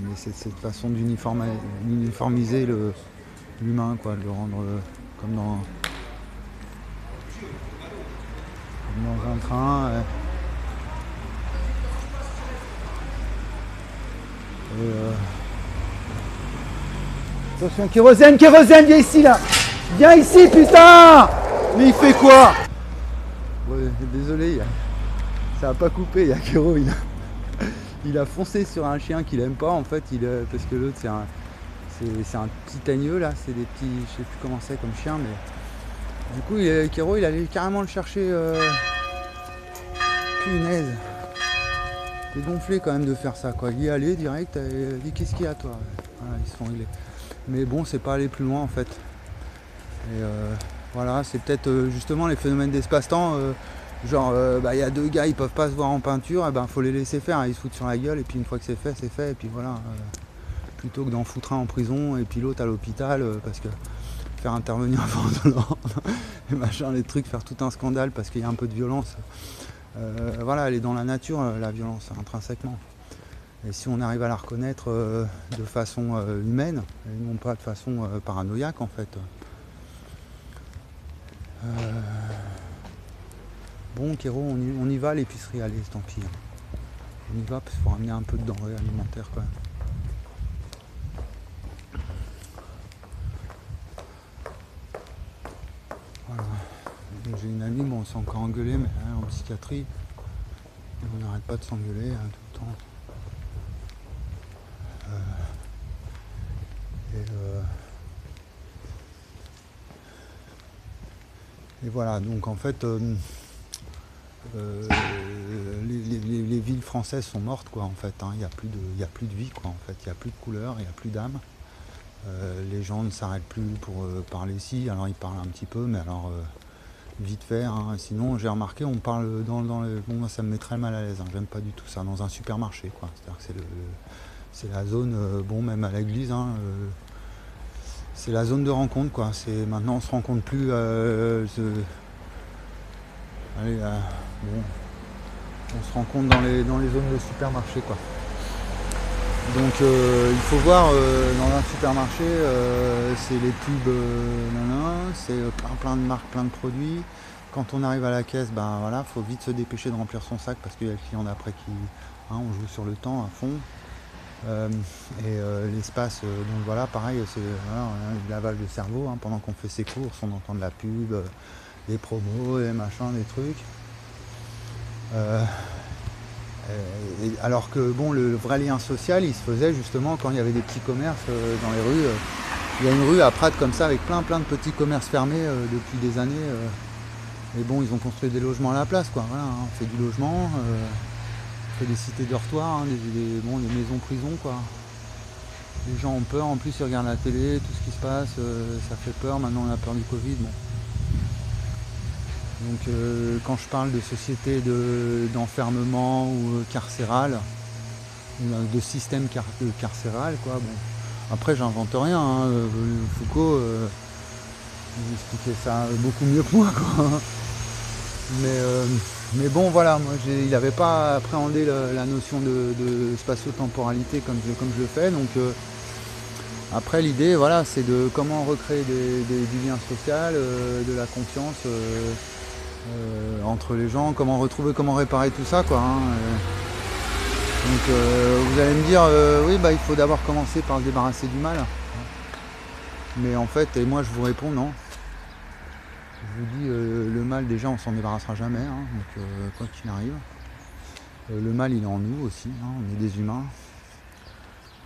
mais c'est cette façon d'uniformiser l'humain, quoi, de le rendre euh, comme dans. comme dans un train. euh, Attention, kérosène, kérosène, viens ici là Viens ici, putain Mais il fait quoi? Ouais, désolé, ça a pas coupé, il y a Kéro. Il a foncé sur un chien qu'il aime pas en fait, euh, parce que l'autre c'est un, petit agneau là, c'est des petits, je sais plus comment c'est comme chien, mais du coup il, est- Kéro il allait carrément le chercher. Euh... Punaise C'est gonflé quand même de faire ça quoi. Il y allé direct, et il dit qu'est-ce qu'il y a toi? Voilà, ils se sont réglés. Mais bon, c'est pas aller plus loin en fait. Et euh, voilà, c'est peut-être euh, justement les phénomènes d'espace-temps. euh, genre, euh, bah, il y a deux gars, ils peuvent pas se voir en peinture, et ben faut les laisser faire. Ils se foutent sur la gueule, et puis une fois que c'est fait, c'est fait. Et puis voilà. euh, plutôt que d'en foutre un en prison, et puis l'autre à l'hôpital, euh, parce que faire intervenir un de l'ordre, et machin, les trucs, faire tout un scandale parce qu'il y a un peu de violence. Voilà, elle est dans la nature, la violence, intrinsèquement. Et si on arrive à la reconnaître de façon humaine, et non pas de façon paranoïaque en fait. Bon, Kéro, on y, va à l'épicerie, allez, tant pis. On y va parce qu'il faut ramener un peu de denrées alimentaires quand même. Voilà. J'ai une amie, on s'est encore engueulé, mais est en psychiatrie. On n'arrête pas de s'engueuler hein, tout le temps. Euh, et, euh, et voilà, donc en fait, euh, euh, les, les- les- les villes françaises sont mortes, quoi, en fait. hein. Il n'y a, plus de- a plus de vie, quoi, en fait. Il n'y a plus de couleur, il n'y a plus d'âme. Euh, les gens ne s'arrêtent plus pour euh, parler ici. Alors ils parlent un petit peu, mais alors vite fait. hein. Sinon, j'ai remarqué, on parle dans, dans le. Bon, moi, ça me met très mal à l'aise. hein. J'aime pas du tout ça. Dans un supermarché, quoi. C'est-à-dire que c'est la zone. bon, même à l'église. c'est la zone de rencontre, quoi. Maintenant, on se rencontre plus. Bon, on se rencontre dans les dans les zones de supermarché, quoi. Donc euh, il faut voir euh, dans un supermarché, euh, c'est les pubs, c'est plein, plein de marques, plein de produits. Quand on arrive à la caisse, ben voilà, faut vite se dépêcher de remplir son sac parce qu'il y a le client d'après qui, hein, on joue sur le temps à fond. Et l'espace, donc voilà, pareil, c'est voilà, lavage de cerveau. hein, pendant qu'on fait ses courses, on entend de la pub, des promos, des machins, des trucs. Euh, euh, alors que bon, le vrai lien social, il se faisait justement quand il y avait des petits commerces euh, dans les rues. Il y a une rue à Prades comme ça avec plein plein de petits commerces fermés depuis des années. Mais bon, ils ont construit des logements à la place, quoi. Hein, on fait du logement, on fait des cités dortoirs, hein, des, maisons prisons, quoi. Les gens ont peur, en plus ils regardent la télé, tout ce qui se passe, ça fait peur. Maintenant on a peur du Covid. Bon. Donc euh, quand je parle de société de- d'enfermement ou euh, carcéral, ou euh, de système car- carcéral, quoi, bon, Après, j'invente rien. hein, Foucault, expliquait ça beaucoup mieux que moi. quoi. Mais, mais bon, voilà, moi, il n'avait pas appréhendé la, notion de, spatio-temporalité comme je, comme je le fais. Donc, après, l'idée, voilà, c'est de comment recréer du lien social, de la confiance euh, entre les gens, comment retrouver, comment réparer tout ça, quoi. hein, euh. Donc, euh, vous allez me dire, oui, bah, il faut d'abord commencer par se débarrasser du mal. Mais en fait, et moi, je vous réponds, non. Je vous dis, le mal, déjà, on s'en débarrassera jamais, hein, donc quoi qu'il arrive. Le mal, il est en nous aussi, hein, on est des humains.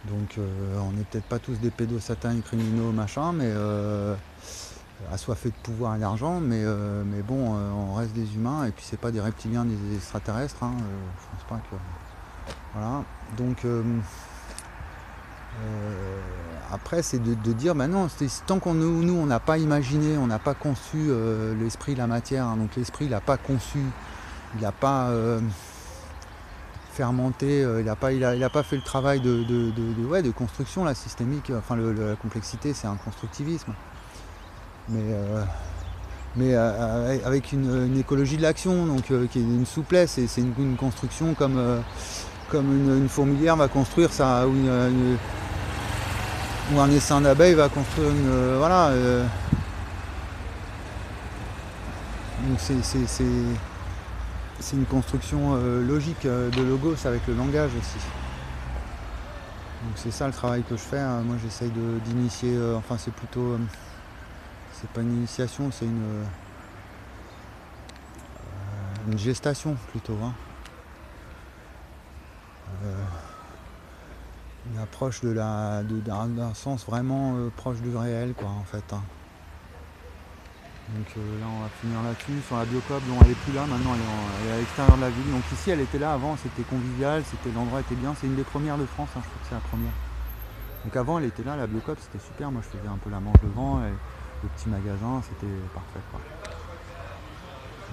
Donc, on n'est peut-être pas tous des pédosatans criminaux, machin, mais assoiffés de pouvoir et d'argent, mais, euh, mais bon, euh, on reste des humains, et puis c'est pas des reptiliens, des extraterrestres, hein, euh, je pense pas que. Voilà. Donc, euh, euh, après, c'est de, dire, ben non, tant qu'on nous, nous, on n'a pas imaginé, on n'a pas conçu euh, l'esprit, la matière, hein, donc l'esprit, il n'a pas conçu, il n'a pas euh, fermenté, euh, il n'a pas, il a, il pas fait le travail de, de, construction, la systémique, enfin la complexité, c'est un constructivisme. Mais, euh, mais euh, avec une, écologie de l'action, donc euh, qui est une souplesse, et c'est une, construction comme, euh, comme une, une fourmilière va construire ça, ou, un essaim d'abeilles va construire une. euh, voilà. euh, donc c'est, une construction euh, logique euh, de logos avec le langage aussi. Donc c'est ça le travail que je fais. hein. Moi j'essaye d'initier, euh, enfin c'est plutôt. C'est pas une initiation, c'est une. euh, une gestation plutôt. hein. Euh, une approche de la, d'un, sens vraiment euh, proche du réel, quoi, en fait. hein. Donc là, on va finir là-dessus. Sur la biocop, bon, elle est plus là maintenant, elle est, elle à l'extérieur de la ville. Donc ici, elle était là avant, c'était convivial, c'était l'endroit était bien. C'est une des premières de France, hein, je crois que c'est la première. Donc avant, elle était là, la biocop, c'était super. Moi, je faisais un peu la manche devant, et le petit magasin, c'était parfait, quoi.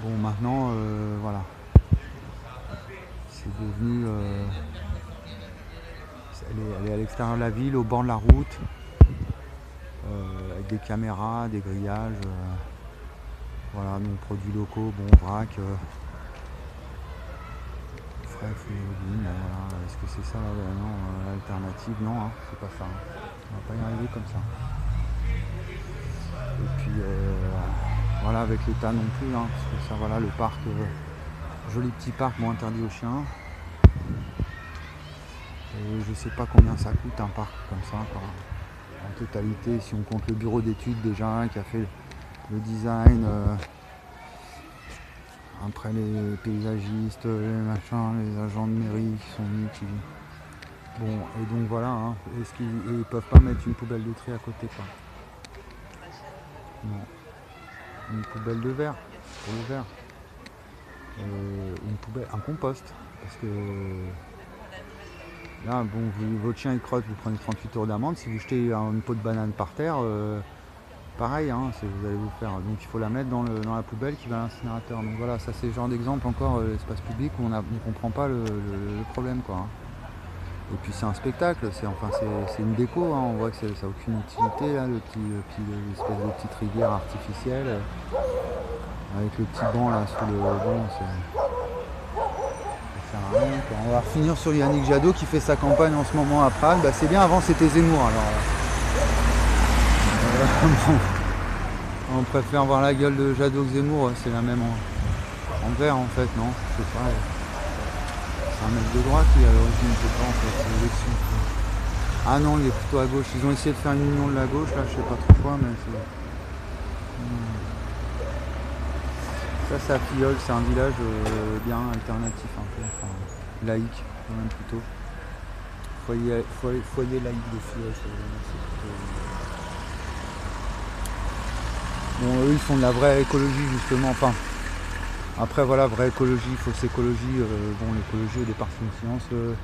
Bon, maintenant, euh, voilà. C'est devenu. euh, elle, est, à l'extérieur de la ville, au bord de la route, euh, avec des caméras, des grillages. voilà, donc produits locaux, bon, vrac. Frais. Est-ce que c'est ça l'alternative? Non, hein, c'est pas ça. hein. On va pas y arriver comme ça. Et puis euh, voilà avec l'état non plus, hein, parce que ça voilà le parc, euh, joli petit parc, bon interdit aux chiens. Et je sais pas combien ça coûte un parc comme ça. En totalité, si on compte le bureau d'études déjà qui a fait le design, euh, après les paysagistes, les les agents de mairie qui sont venus. Bon, et donc voilà, hein, est-ce qu'ils et ils peuvent pas mettre une poubelle de tri à côté. Une poubelle de verre, pour le verre. Euh, une poubelle, un compost. Parce que là, bon, votre chien il crotte, vous prenez 38 euros d'amende. Si vous jetez un- une peau de banane par terre, euh, pareil, hein, vous allez vous faire. Donc il faut la mettre dans, la poubelle qui va à l'incinérateur. Donc voilà, ça c'est le genre d'exemple encore, euh, l'espace public où on ne comprend pas le problème. Quoi, hein. Et puis c'est un spectacle, c'est enfin c'est c'est une déco, hein, on voit que c'est- ça n'a aucune utilité le petit, l'espèce de petite rivière artificielle euh, avec le petit banc là sous le c'est quoi. On va finir sur Yannick Jadot qui fait sa campagne en ce moment à Prague. Bah, c'est bien, avant c'était Zemmour alors. euh, bon, on préfère voir la gueule de Jadot que Zemmour, c'est la même en, en vert en fait, non sais pas. C'est un mec de droite qui à l'origine, je pas en fait, l'élection. Ah non, il est plutôt à gauche. Ils ont essayé de faire une union de la gauche, là, je sais pas trop quoi, mais c'est. Hmm. Ça, c'est à Filleul, c'est un village euh, bien alternatif, un peu, enfin, laïque, quand même plutôt. Foyer, laïque de Filleul, c'est plutôt. Bon, eux, ils font de la vraie écologie, justement, enfin. Après voilà, vraie écologie, fausse écologie, euh, bon l'écologie au départ c'est une science euh,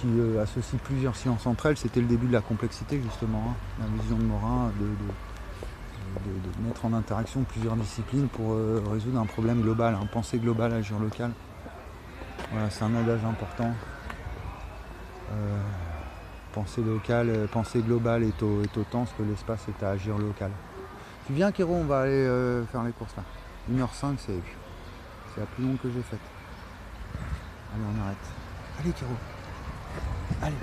qui euh, associe plusieurs sciences entre elles, c'était le début de la complexité justement, hein. la vision de Morin de, mettre en interaction plusieurs disciplines pour résoudre un problème global, un hein, penser global, agir local. Voilà, c'est un adage important. penser local, penser global est, au, est autant ce que l'espace est à agir local. Tu viens Kéro, on va aller faire les courses là. 1h05 c'est... C'est la plus longue que j'ai faite. Allez, on arrête. Allez, Kiro. Allez.